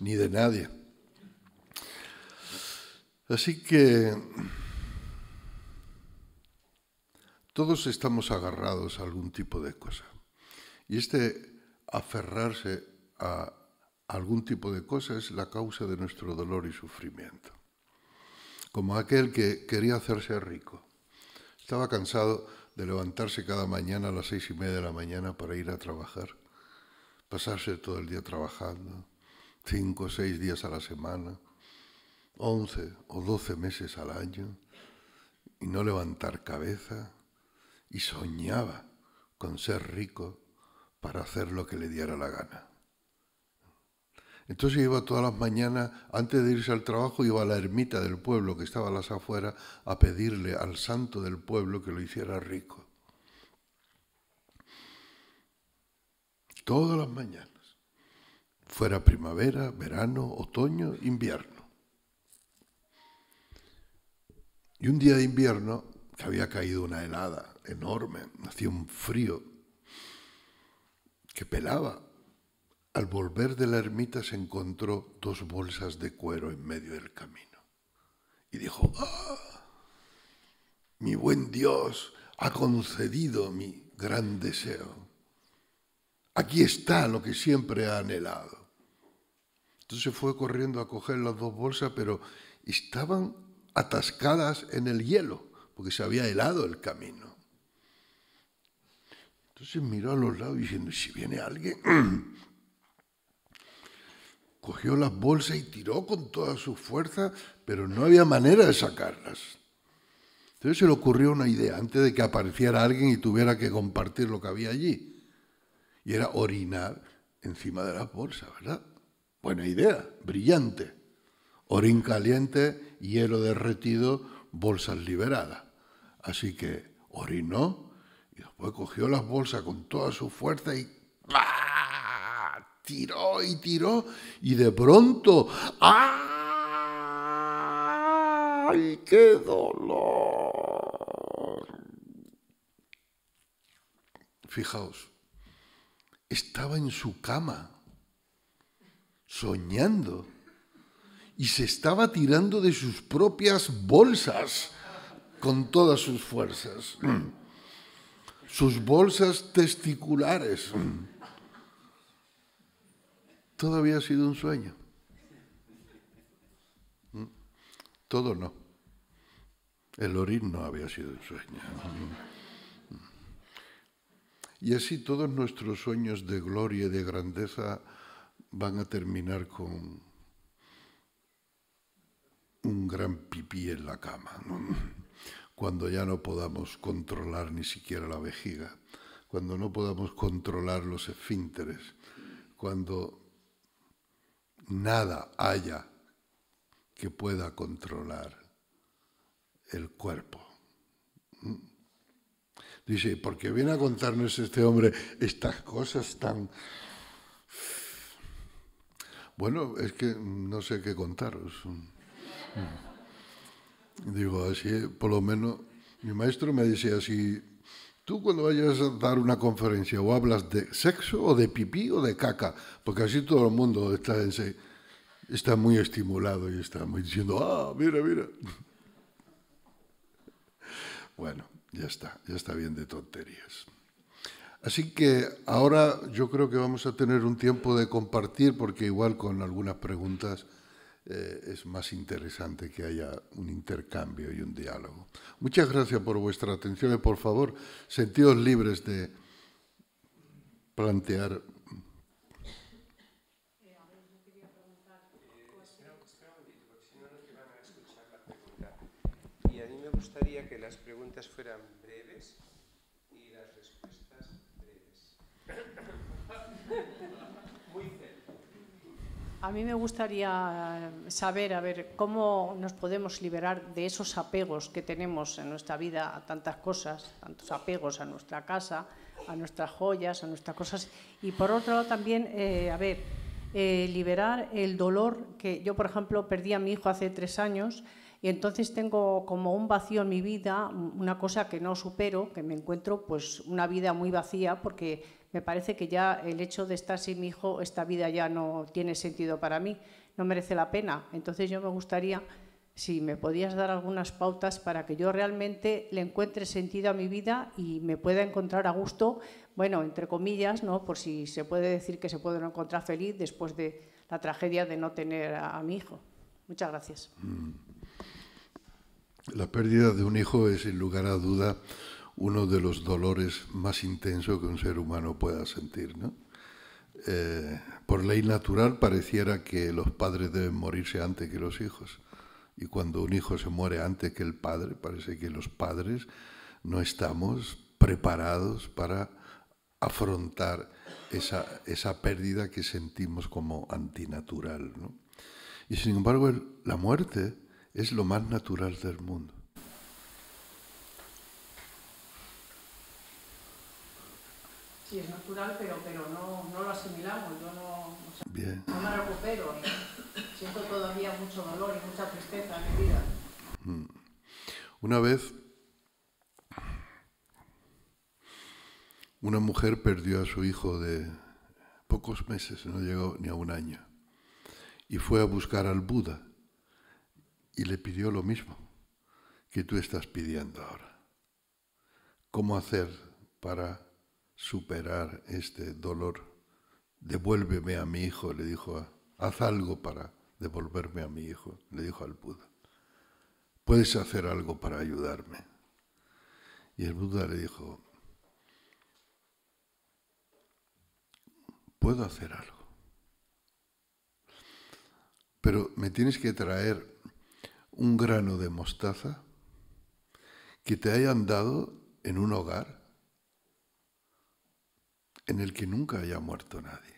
ni de nadie. Así que todos estamos agarrados a algún tipo de cosa. Y este aferrarse a algún tipo de cosa es la causa de nuestro dolor y sufrimiento. Como aquel que quería hacerse rico. Estaba cansado de levantarse cada mañana a las seis y media de la mañana para ir a trabajar, pasarse todo el día trabajando, cinco o seis días a la semana, once o doce meses al año, y no levantar cabeza, y soñaba con ser rico para hacer lo que le diera la gana. Entonces iba todas las mañanas, antes de irse al trabajo, iba a la ermita del pueblo que estaba a las afueras a pedirle al santo del pueblo que lo hiciera rico. Todas las mañanas, fuera primavera, verano, otoño, invierno. Y un día de invierno, que había caído una helada enorme, hacía un frío que pelaba al volver de la ermita se encontró dos bolsas de cuero en medio del camino. Y dijo, ¡Ah! mi buen Dios ha concedido mi gran deseo. Aquí está lo que siempre ha anhelado. Entonces fue corriendo a coger las dos bolsas, pero estaban atascadas en el hielo, porque se había helado el camino. Entonces miró a los lados diciendo, si viene alguien, cogió las bolsas y tiró con toda su fuerza, pero no había manera de sacarlas. Entonces se le ocurrió una idea antes de que apareciera alguien y tuviera que compartir lo que había allí. Y era orinar encima de las bolsas, ¿verdad? Buena idea, brillante. Orín caliente, hielo derretido, bolsas liberadas. Así que orinó y después cogió las bolsas con toda su fuerza y tiró y tiró y de pronto, ¡ay, qué dolor! Fijaos, estaba en su cama, soñando, y se estaba tirando de sus propias bolsas con todas sus fuerzas, sus bolsas testiculares todo había sido un sueño. Todo no. El orín no había sido un sueño. Y así todos nuestros sueños de gloria y de grandeza van a terminar con un gran pipí en la cama, cuando ya no podamos controlar ni siquiera la vejiga, cuando no podamos controlar los esfínteres, cuando nada haya que pueda controlar el cuerpo. Dice, porque viene a contarnos este hombre estas cosas tan... Bueno, es que no sé qué contaros. Digo, así, por lo menos, mi maestro me decía así, Tú cuando vayas a dar una conferencia o hablas de sexo o de pipí o de caca, porque así todo el mundo está, está muy estimulado y está muy diciendo, ah, mira, mira. Bueno, ya está, ya está bien de tonterías. Así que ahora yo creo que vamos a tener un tiempo de compartir, porque igual con algunas preguntas eh, es más interesante que haya un intercambio y un diálogo. Muchas gracias por vuestra atención y por favor, sentidos libres de plantear. Y a mí me gustaría que las preguntas fueran breves y las respuestas breves. A mí me gustaría saber, a ver, cómo nos podemos liberar de esos apegos que tenemos en nuestra vida a tantas cosas, tantos apegos a nuestra casa, a nuestras joyas, a nuestras cosas. Y por otro lado también, eh, a ver, eh, liberar el dolor que yo, por ejemplo, perdí a mi hijo hace tres años y entonces tengo como un vacío en mi vida, una cosa que no supero, que me encuentro pues una vida muy vacía porque me parece que ya el hecho de estar sin mi hijo, esta vida ya no tiene sentido para mí, no merece la pena. Entonces yo me gustaría si me podías dar algunas pautas para que yo realmente le encuentre sentido a mi vida y me pueda encontrar a gusto, bueno, entre comillas, ¿no? por si se puede decir que se puede encontrar feliz después de la tragedia de no tener a, mi hijo. Muchas gracias. Mm. La pérdida de un hijo es, sin lugar a duda, uno de los dolores más intensos que un ser humano pueda sentir. Eh, por ley natural pareciera que los padres deben morirse antes que los hijos. Y cuando un hijo se muere antes que el padre, parece que los padres no estamos preparados para afrontar esa, esa pérdida que sentimos como antinatural. Y sin embargo, la muerte es lo más natural del mundo. Sí, es natural, pero, pero no, no lo asimilamos. Yo no, no me recupero. Siento todavía mucho dolor y mucha tristeza en mi vida. Mm. Una vez, una mujer perdió a su hijo de pocos meses, no llegó ni a un año, y fue a buscar al Buda y le pidió lo mismo que tú estás pidiendo ahora. ¿Cómo hacer para superar este dolor. Devuélveme a mi hijo, le dijo, haz algo para devolverme a mi hijo, le dijo al Buda. ¿Puedes hacer algo para ayudarme? Y el Buda le dijo, puedo hacer algo, pero me tienes que traer un grano de mostaza que te hayan dado en un hogar en el que nunca haya muerto nadie.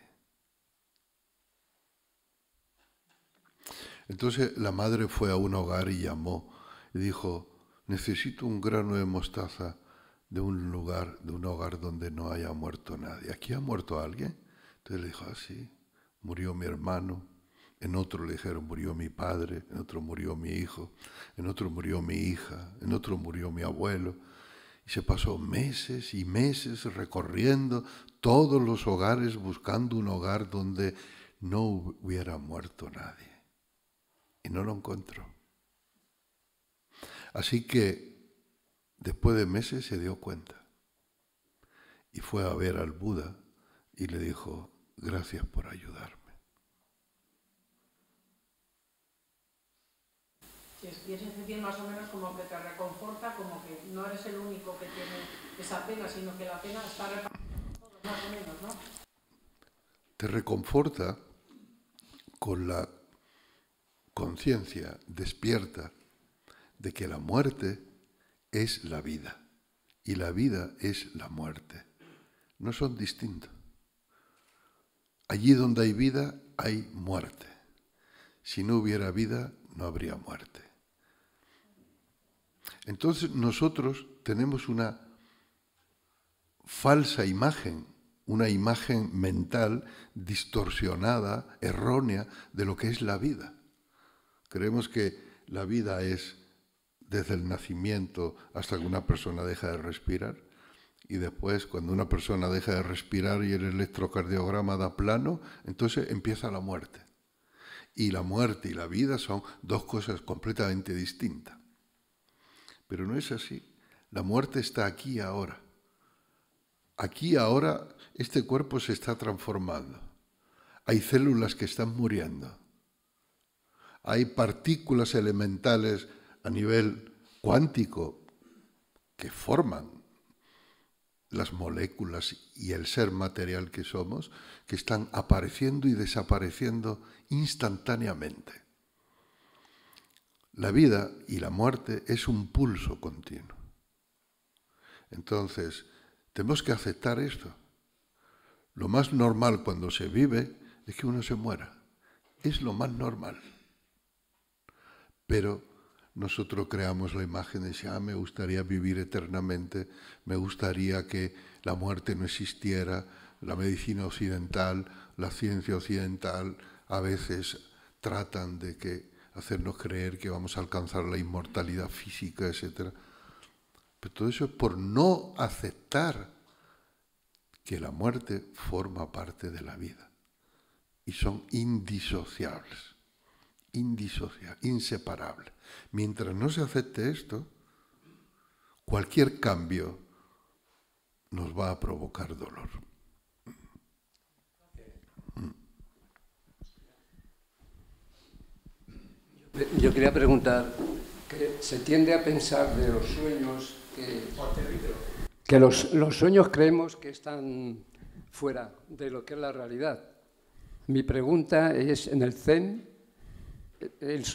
Entonces la madre fue a un hogar y llamó y dijo, necesito un grano de mostaza de un lugar, de un hogar donde no haya muerto nadie. ¿Aquí ha muerto alguien? Entonces le dijo, ah, sí, murió mi hermano, en otro le dijeron, murió mi padre, en otro murió mi hijo, en otro murió mi hija, en otro murió mi abuelo. Y se pasó meses y meses recorriendo todos los hogares buscando un hogar donde no hubiera muerto nadie. Y no lo encontró. Así que después de meses se dio cuenta y fue a ver al Buda y le dijo, gracias por ayudarme. Y sentir más o menos como que te reconforta, como que no eres el único que tiene esa pena, sino que la pena está repartida más o menos, ¿no? Te reconforta con la conciencia despierta de que la muerte es la vida y la vida es la muerte. No son distintos. Allí donde hay vida hay muerte. Si no hubiera vida, no habría muerte. Entonces nosotros tenemos una falsa imagen, una imagen mental distorsionada, errónea de lo que es la vida. Creemos que la vida es desde el nacimiento hasta que una persona deja de respirar y después cuando una persona deja de respirar y el electrocardiograma da plano, entonces empieza la muerte. Y la muerte y la vida son dos cosas completamente distintas. Pero no es así. La muerte está aquí ahora. Aquí ahora este cuerpo se está transformando. Hay células que están muriendo. Hay partículas elementales a nivel cuántico que forman las moléculas y el ser material que somos, que están apareciendo y desapareciendo instantáneamente. La vida y la muerte es un pulso continuo. Entonces, tenemos que aceptar esto. Lo más normal cuando se vive es que uno se muera. Es lo más normal. Pero nosotros creamos la imagen de ah, me gustaría vivir eternamente, me gustaría que la muerte no existiera, la medicina occidental, la ciencia occidental a veces tratan de que hacernos creer que vamos a alcanzar la inmortalidad física, etc. Pero todo eso es por no aceptar que la muerte forma parte de la vida y son indisociables. indisociable, inseparable. Mientras no se acepte esto, cualquier cambio nos va a provocar dolor. Yo quería preguntar, que se tiende a pensar de los sueños que, los, los sueños creemos que están fuera de lo que es la realidad. Mi pregunta es, en el Zen,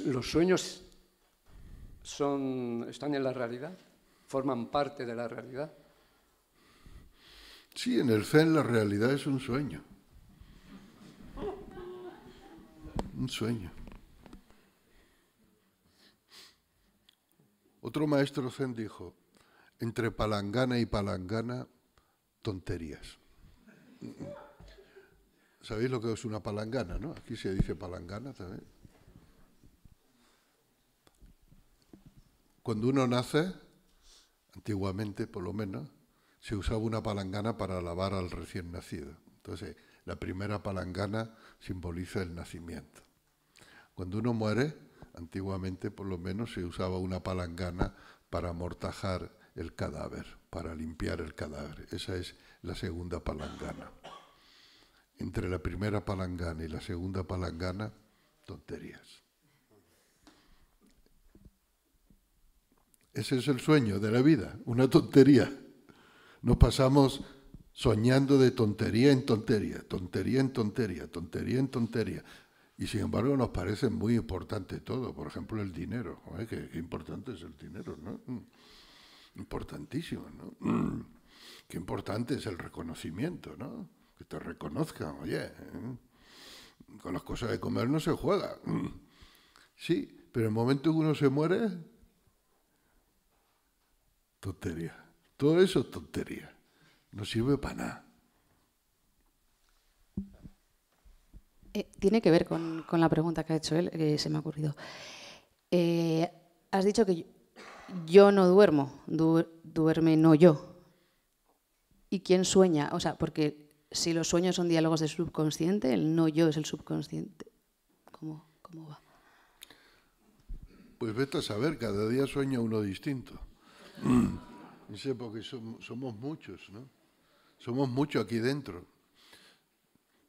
¿los sueños son, están en la realidad? ¿Forman parte de la realidad? Sí, en el Zen la realidad es un sueño. Un sueño. Otro maestro Zen dijo, entre palangana y palangana, tonterías. ¿Sabéis lo que es una palangana, no? Aquí se dice palangana también. Cuando uno nace, antiguamente por lo menos, se usaba una palangana para lavar al recién nacido. Entonces, la primera palangana simboliza el nacimiento. Cuando uno muere, antiguamente por lo menos se usaba una palangana para amortajar el cadáver, para limpiar el cadáver. Esa es la segunda palangana. Entre la primera palangana y la segunda palangana, tonterías. Ese es el sueño de la vida, una tontería. Nos pasamos soñando de tontería en tontería, tontería en tontería, tontería en tontería. Y sin embargo nos parece muy importante todo. Por ejemplo, el dinero. qué, importante es el dinero, ¿no? Mm. Importantísimo, ¿no? Mm. Qué importante es el reconocimiento, ¿no? Que te reconozcan, oye. ¿eh? Con las cosas de comer no se juega. Mm. Sí, pero en el momento que uno se muere, tontería. Todo eso es tontería. No sirve para nada. Eh, tiene que ver con, la pregunta que ha hecho él, que se me ha ocurrido. Eh, has dicho que yo, no duermo, duerme no yo. ¿Y quién sueña? O sea, porque si los sueños son diálogos del subconsciente, el no yo es el subconsciente. ¿Cómo, cómo va? Pues vete a saber, cada día sueña uno distinto. No sé, porque somos, somos muchos, ¿no? Somos muchos aquí dentro.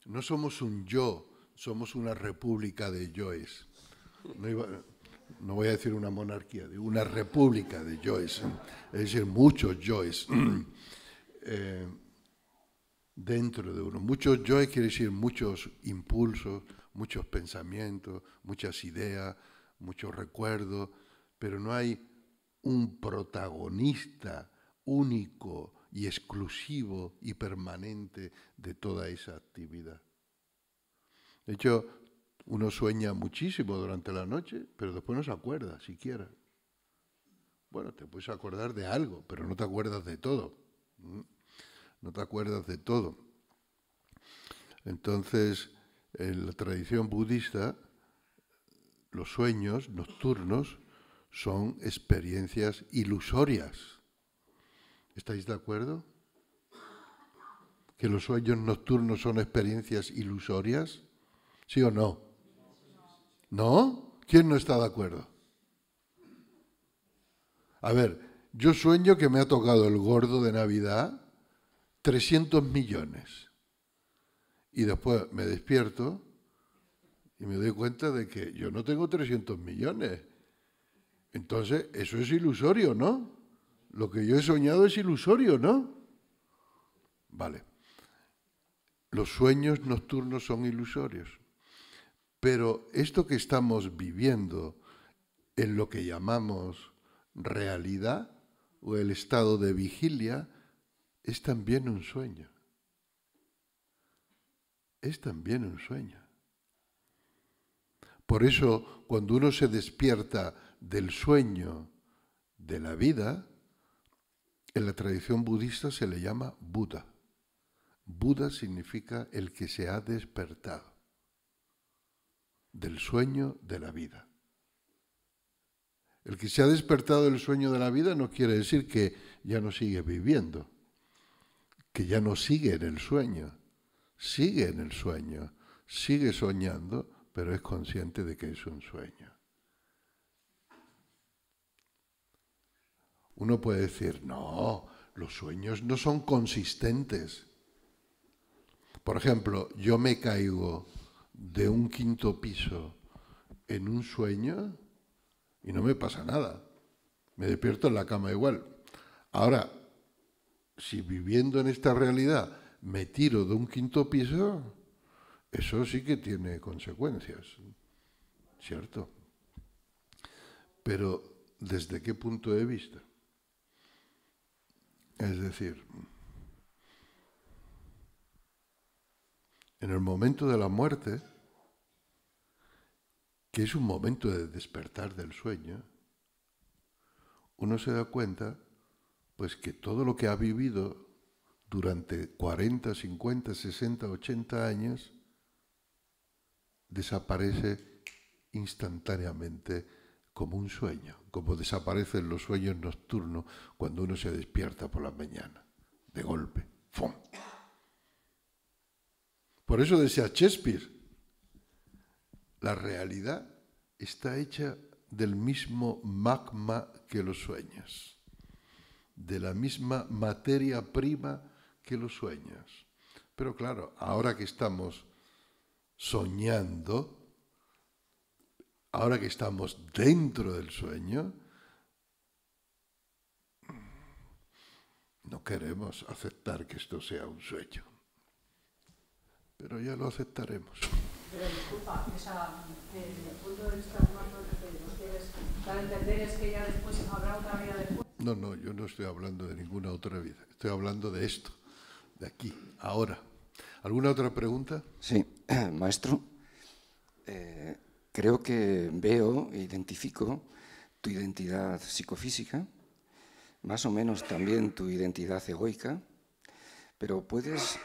No somos un yo, somos una república de yoes. No, voy a decir una monarquía, digo una república de yoes, es decir, muchos yoes eh, dentro de uno. Muchos yoes quiere decir muchos impulsos, muchos pensamientos, muchas ideas, muchos recuerdos, pero no hay un protagonista único y exclusivo y permanente de toda esa actividad. De hecho, uno sueña muchísimo durante la noche, pero después no se acuerda siquiera. Bueno, te puedes acordar de algo, pero no te acuerdas de todo. No te acuerdas de todo. Entonces, en la tradición budista, los sueños nocturnos son experiencias ilusorias. ¿Estáis de acuerdo? ¿Que los sueños nocturnos son experiencias ilusorias? ¿Sí o no? ¿No? ¿Quién no está de acuerdo? A ver, yo sueño que me ha tocado el gordo de Navidad 300 millones. Y después me despierto y me doy cuenta de que yo no tengo 300 millones. Entonces, eso es ilusorio, ¿no? Lo que yo he soñado es ilusorio, ¿no? Vale. Los sueños nocturnos son ilusorios. Pero esto que estamos viviendo en lo que llamamos realidad o el estado de vigilia es también un sueño. Es también un sueño. Por eso, cuando uno se despierta del sueño de la vida, en la tradición budista se le llama Buda. Buda significa el que se ha despertado del sueño de la vida. El que se ha despertado del sueño de la vida no quiere decir que ya no sigue viviendo, que ya no sigue en el sueño, sigue en el sueño, sigue soñando, pero es consciente de que es un sueño. Uno puede decir, no, los sueños no son consistentes. Por ejemplo, yo me caigo de un quinto piso en un sueño y no me pasa nada. Me despierto en la cama igual. Ahora, si viviendo en esta realidad me tiro de un quinto piso, eso sí que tiene consecuencias, ¿cierto? Pero, ¿desde qué punto de vista? Es decir, en el momento de la muerte, que es un momento de despertar del sueño, uno se da cuenta pues que todo lo que ha vivido durante 40, 50, 60, 80 años desaparece instantáneamente como un sueño, como desaparecen los sueños nocturnos cuando uno se despierta por la mañana, de golpe. ¡Fum! Por eso decía Shakespeare, la realidad está hecha del mismo magma que los sueños, de la misma materia prima que los sueños. Pero claro, ahora que estamos soñando, ahora que estamos dentro del sueño, no queremos aceptar que esto sea un sueño. Pero ya lo aceptaremos. Pero disculpa, esa, el punto de vista humano que nos quieres dar a entender es que ya después habrá otra vida después. No, no, yo no estoy hablando de ninguna otra vida. Estoy hablando de esto, de aquí, ahora. ¿Alguna otra pregunta? Sí, maestro. Eh, Creo que veo e identifico tu identidad psicofísica, más o menos también tu identidad egoica, pero puedes,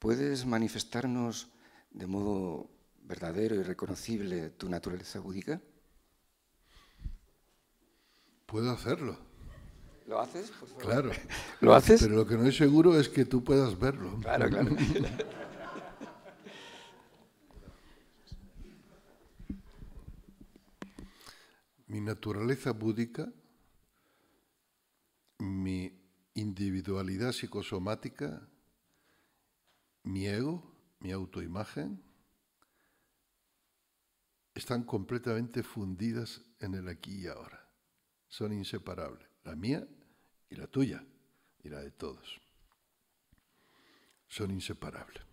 puedes manifestarnos de modo verdadero y reconocible tu naturaleza búdica? Puedo hacerlo. ¿Lo haces? Claro. ¿Lo haces? Pero lo que no es seguro es que tú puedas verlo. Claro, claro. mi naturaleza búdica, mi individualidad psicosomática, mi ego, mi autoimagen, están completamente fundidas en el aquí y ahora. Son inseparables, la mía y la tuya y la de todos. Son inseparables.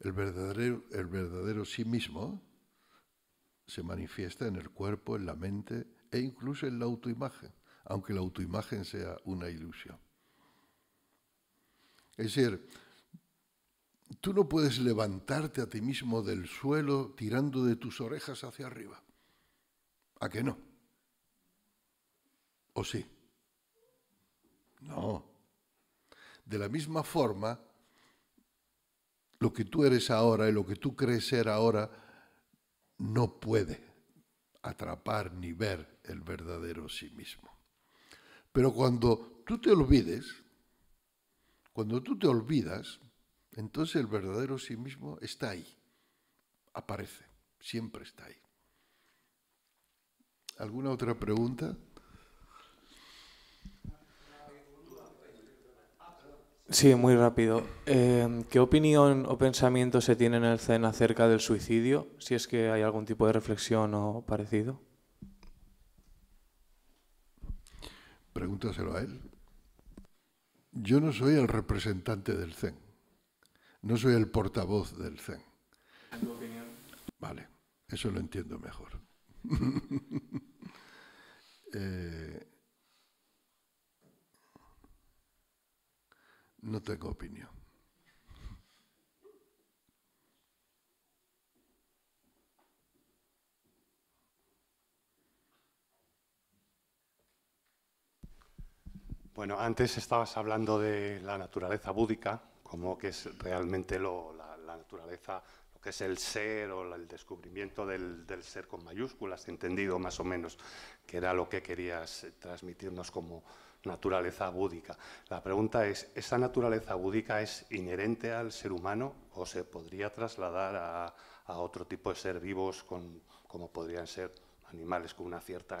El verdadero, el verdadero sí mismo se manifiesta en el cuerpo, en la mente e incluso en la autoimagen, aunque la autoimagen sea una ilusión. Es decir, tú no puedes levantarte a ti mismo del suelo tirando de tus orejas hacia arriba. ¿A qué no? ¿O sí? No. De la misma forma, lo que tú eres ahora y lo que tú crees ser ahora no puede atrapar ni ver el verdadero sí mismo. Pero cuando tú te olvides, cuando tú te olvidas, entonces el verdadero sí mismo está ahí, aparece, siempre está ahí. ¿Alguna otra pregunta? Sí, muy rápido. Eh, ¿Qué opinión o pensamiento se tiene en el Zen acerca del suicidio? Si es que hay algún tipo de reflexión o parecido. Pregúntaselo a él. Yo no soy el representante del Zen. No soy el portavoz del Zen. Vale, eso lo entiendo mejor. eh, No tengo opinión. Bueno, antes estabas hablando de la naturaleza búdica, como que es realmente la, naturaleza, lo que es el ser o el descubrimiento del, del, ser con mayúsculas, entendido más o menos, que era lo que querías transmitirnos como, naturaleza búdica. La pregunta es, ¿esa naturaleza búdica es inherente al ser humano o se podría trasladar a, otro tipo de ser vivos con, como podrían ser animales con una cierta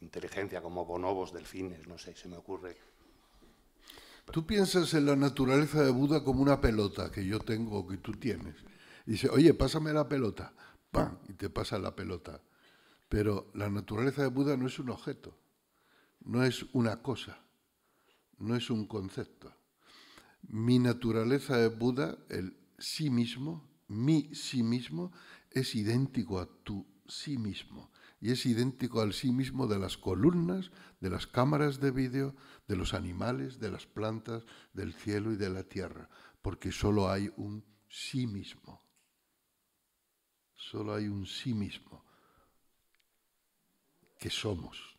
inteligencia, como bonobos, delfines, no sé, se me ocurre. Tú piensas en la naturaleza de Buda como una pelota que yo tengo o que tú tienes. Y dice, oye, pásame la pelota. ¡Pam! Y te pasa la pelota. Pero la naturaleza de Buda no es un objeto, no es una cosa, no es un concepto. Mi naturaleza de Buda, el sí mismo, mi sí mismo, es idéntico a tu sí mismo. Y es idéntico al sí mismo de las columnas, de las cámaras de vídeo, de los animales, de las plantas, del cielo y de la tierra, porque solo hay un sí mismo. Solo hay un sí mismo que somos.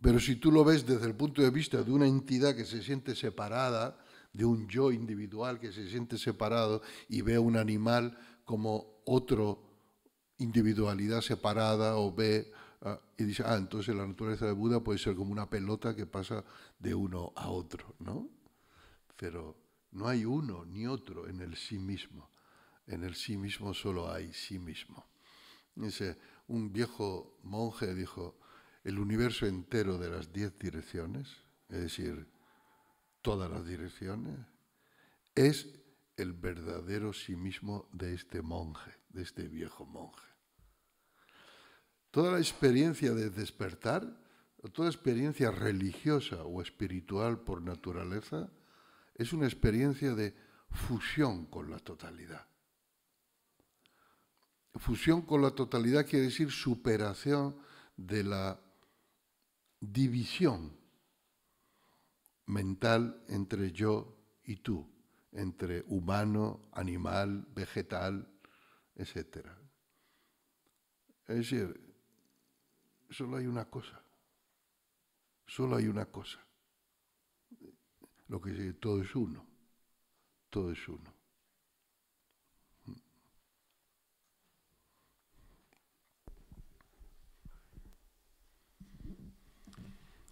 Pero si tú lo ves desde el punto de vista de una entidad que se siente separada, de un yo individual que se siente separado y ve a un animal como otro individualidad separada o ve ah, y dice, ah, entonces la naturaleza de Buda puede ser como una pelota que pasa de uno a otro, ¿no? Pero no hay uno ni otro en el sí mismo. En el sí mismo solo hay sí mismo. Dice, un viejo monje dijo, el universo entero de las diez direcciones, es decir, todas las direcciones, es el verdadero sí mismo de este monje, de este viejo monje. Toda la experiencia de despertar, toda experiencia religiosa o espiritual por naturaleza, es una experiencia de fusión con la totalidad. Fusión con la totalidad quiere decir superación de la división mental entre yo y tú, entre humano, animal, vegetal, etc. Es decir, solo hay una cosa, solo hay una cosa, lo que dice, todo es uno, todo es uno.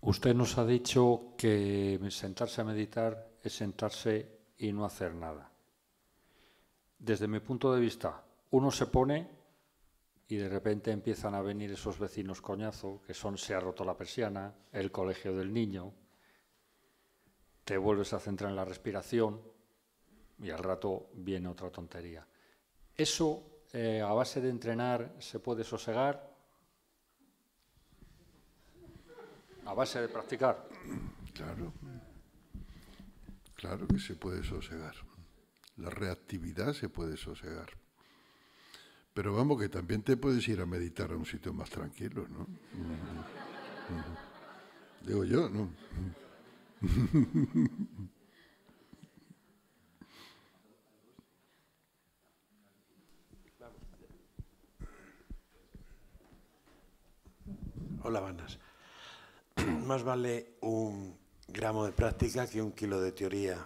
Usted nos ha dicho que sentarse a meditar es sentarse y no hacer nada. Desde mi punto de vista, uno se pone y de repente empiezan a venir esos vecinos coñazo, que son se ha roto la persiana, el colegio del niño, te vuelves a centrar en la respiración y al rato viene otra tontería. Eso, eh, a base de entrenar, se puede sosegar a base de practicar. Claro, claro que se puede sosegar. La reactividad se puede sosegar. Pero vamos, que también te puedes ir a meditar a un sitio más tranquilo, ¿no? Digo yo, ¿no? Hola, Vanas más vale un gramo de práctica que un kilo de teoría.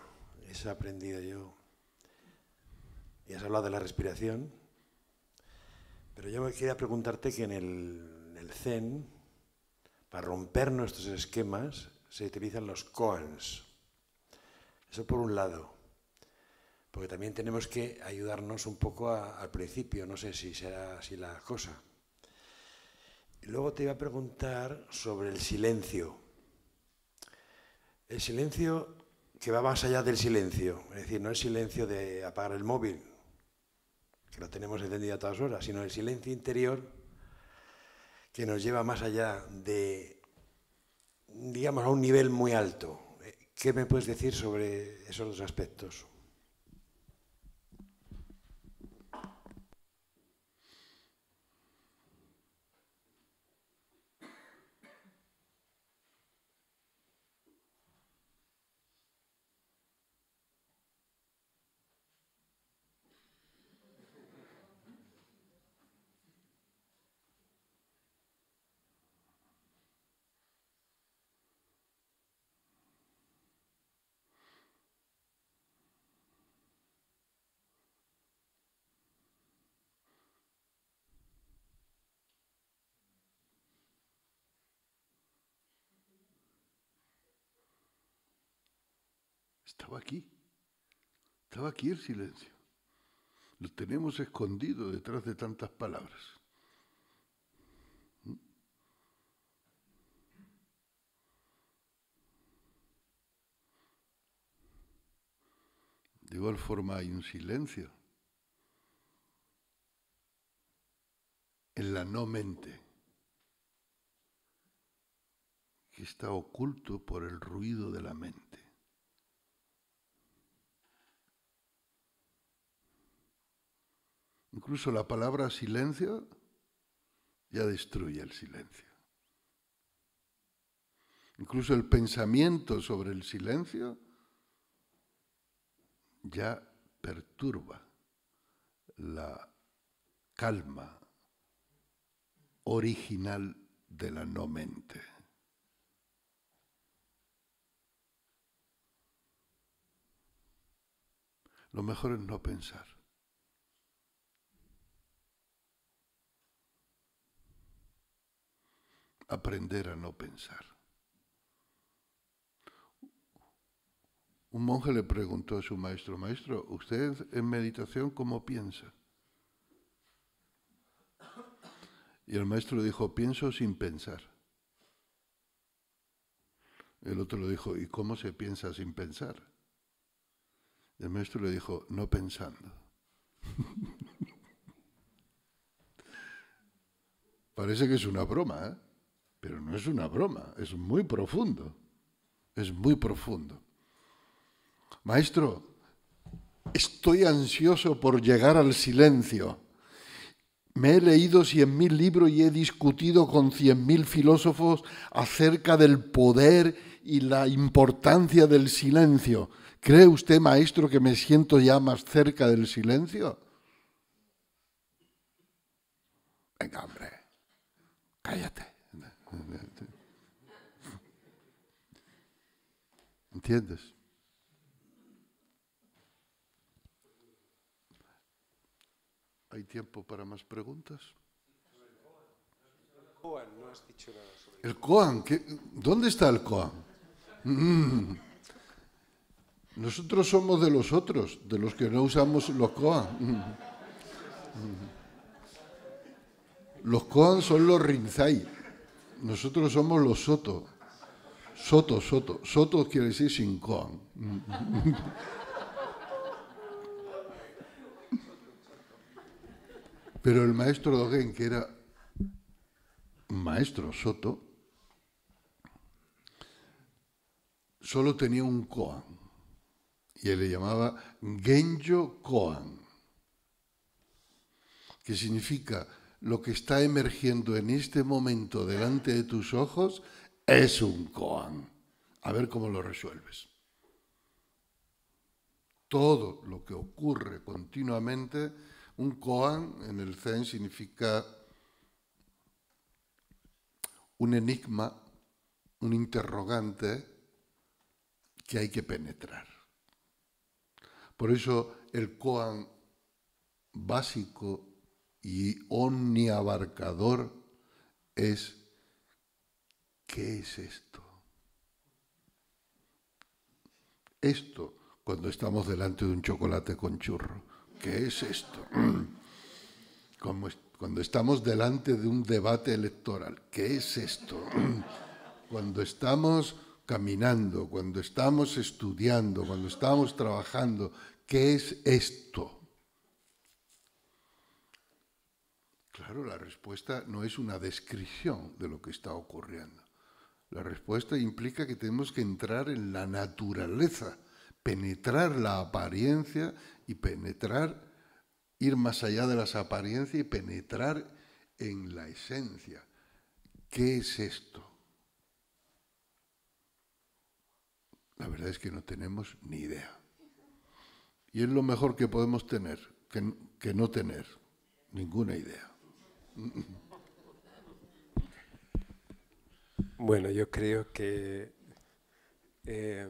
Eso he aprendido yo. Y has hablado de la respiración. Pero yo me quería preguntarte que en el, Zen, para romper nuestros esquemas, se utilizan los koans. Eso por un lado. Porque también tenemos que ayudarnos un poco al principio. No sé si será así la cosa. Luego te iba a preguntar sobre el silencio. El silencio que va más allá del silencio, es decir, no el silencio de apagar el móvil, que lo tenemos entendido a todas horas, sino el silencio interior que nos lleva más allá de, digamos, a un nivel muy alto. ¿Qué me puedes decir sobre esos dos aspectos? Estaba aquí. Estaba aquí el silencio. Lo tenemos escondido detrás de tantas palabras. ¿Mm? De igual forma hay un silencio en la no mente que está oculto por el ruido de la mente. Incluso la palabra silencio ya destruye el silencio. Incluso el pensamiento sobre el silencio ya perturba la calma original de la no mente. Lo mejor es no pensar. Aprender a no pensar. Un monje le preguntó a su maestro, maestro, ¿usted en meditación cómo piensa? Y el maestro dijo, pienso sin pensar. El otro le dijo, ¿y cómo se piensa sin pensar? el maestro le dijo, no pensando. Parece que es una broma, ¿eh? Pero no es una broma, es muy profundo, es muy profundo. Maestro, estoy ansioso por llegar al silencio. Me he leído cien mil libros y he discutido con cien mil filósofos acerca del poder y la importancia del silencio. ¿Cree usted, maestro, que me siento ya más cerca del silencio? Venga, hombre, cállate. ¿Entiendes? ¿Hay tiempo para más preguntas? El Koan, ¿dónde está el Koan? Mm. Nosotros somos de los otros, de los que no usamos los Koan. Mm. Los Koan son los Rinzai, nosotros somos los Soto. Soto, Soto. Soto quiere decir sin Koan. Pero el maestro Dogen, que era maestro Soto, solo tenía un koan y él le llamaba Genjo Koan, que significa lo que está emergiendo en este momento delante de tus ojos es un koan. A ver cómo lo resuelves. Todo lo que ocurre continuamente un koan en el Zen significa un enigma, un interrogante que hay que penetrar. Por eso el koan básico y omniabarcador es ¿qué es esto? Esto cuando estamos delante de un chocolate con churro. ¿qué es esto? cuando estamos delante de un debate electoral, ¿qué es esto? Cuando estamos caminando, cuando estamos estudiando, cuando estamos trabajando, ¿qué es esto? Claro, la respuesta no es una descripción de lo que está ocurriendo. La respuesta implica que tenemos que entrar en la naturaleza, penetrar la apariencia y penetrar, ir más allá de las apariencias y penetrar en la esencia. ¿Qué es esto? La verdad es que no tenemos ni idea. Y es lo mejor que podemos tener, que, no tener ninguna idea. Bueno, yo creo que eh,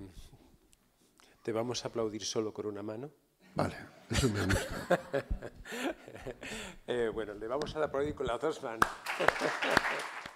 te vamos a aplaudir solo con una mano. Vale, eso me gusta. eh, bueno, le vamos a ahí con las dos manos.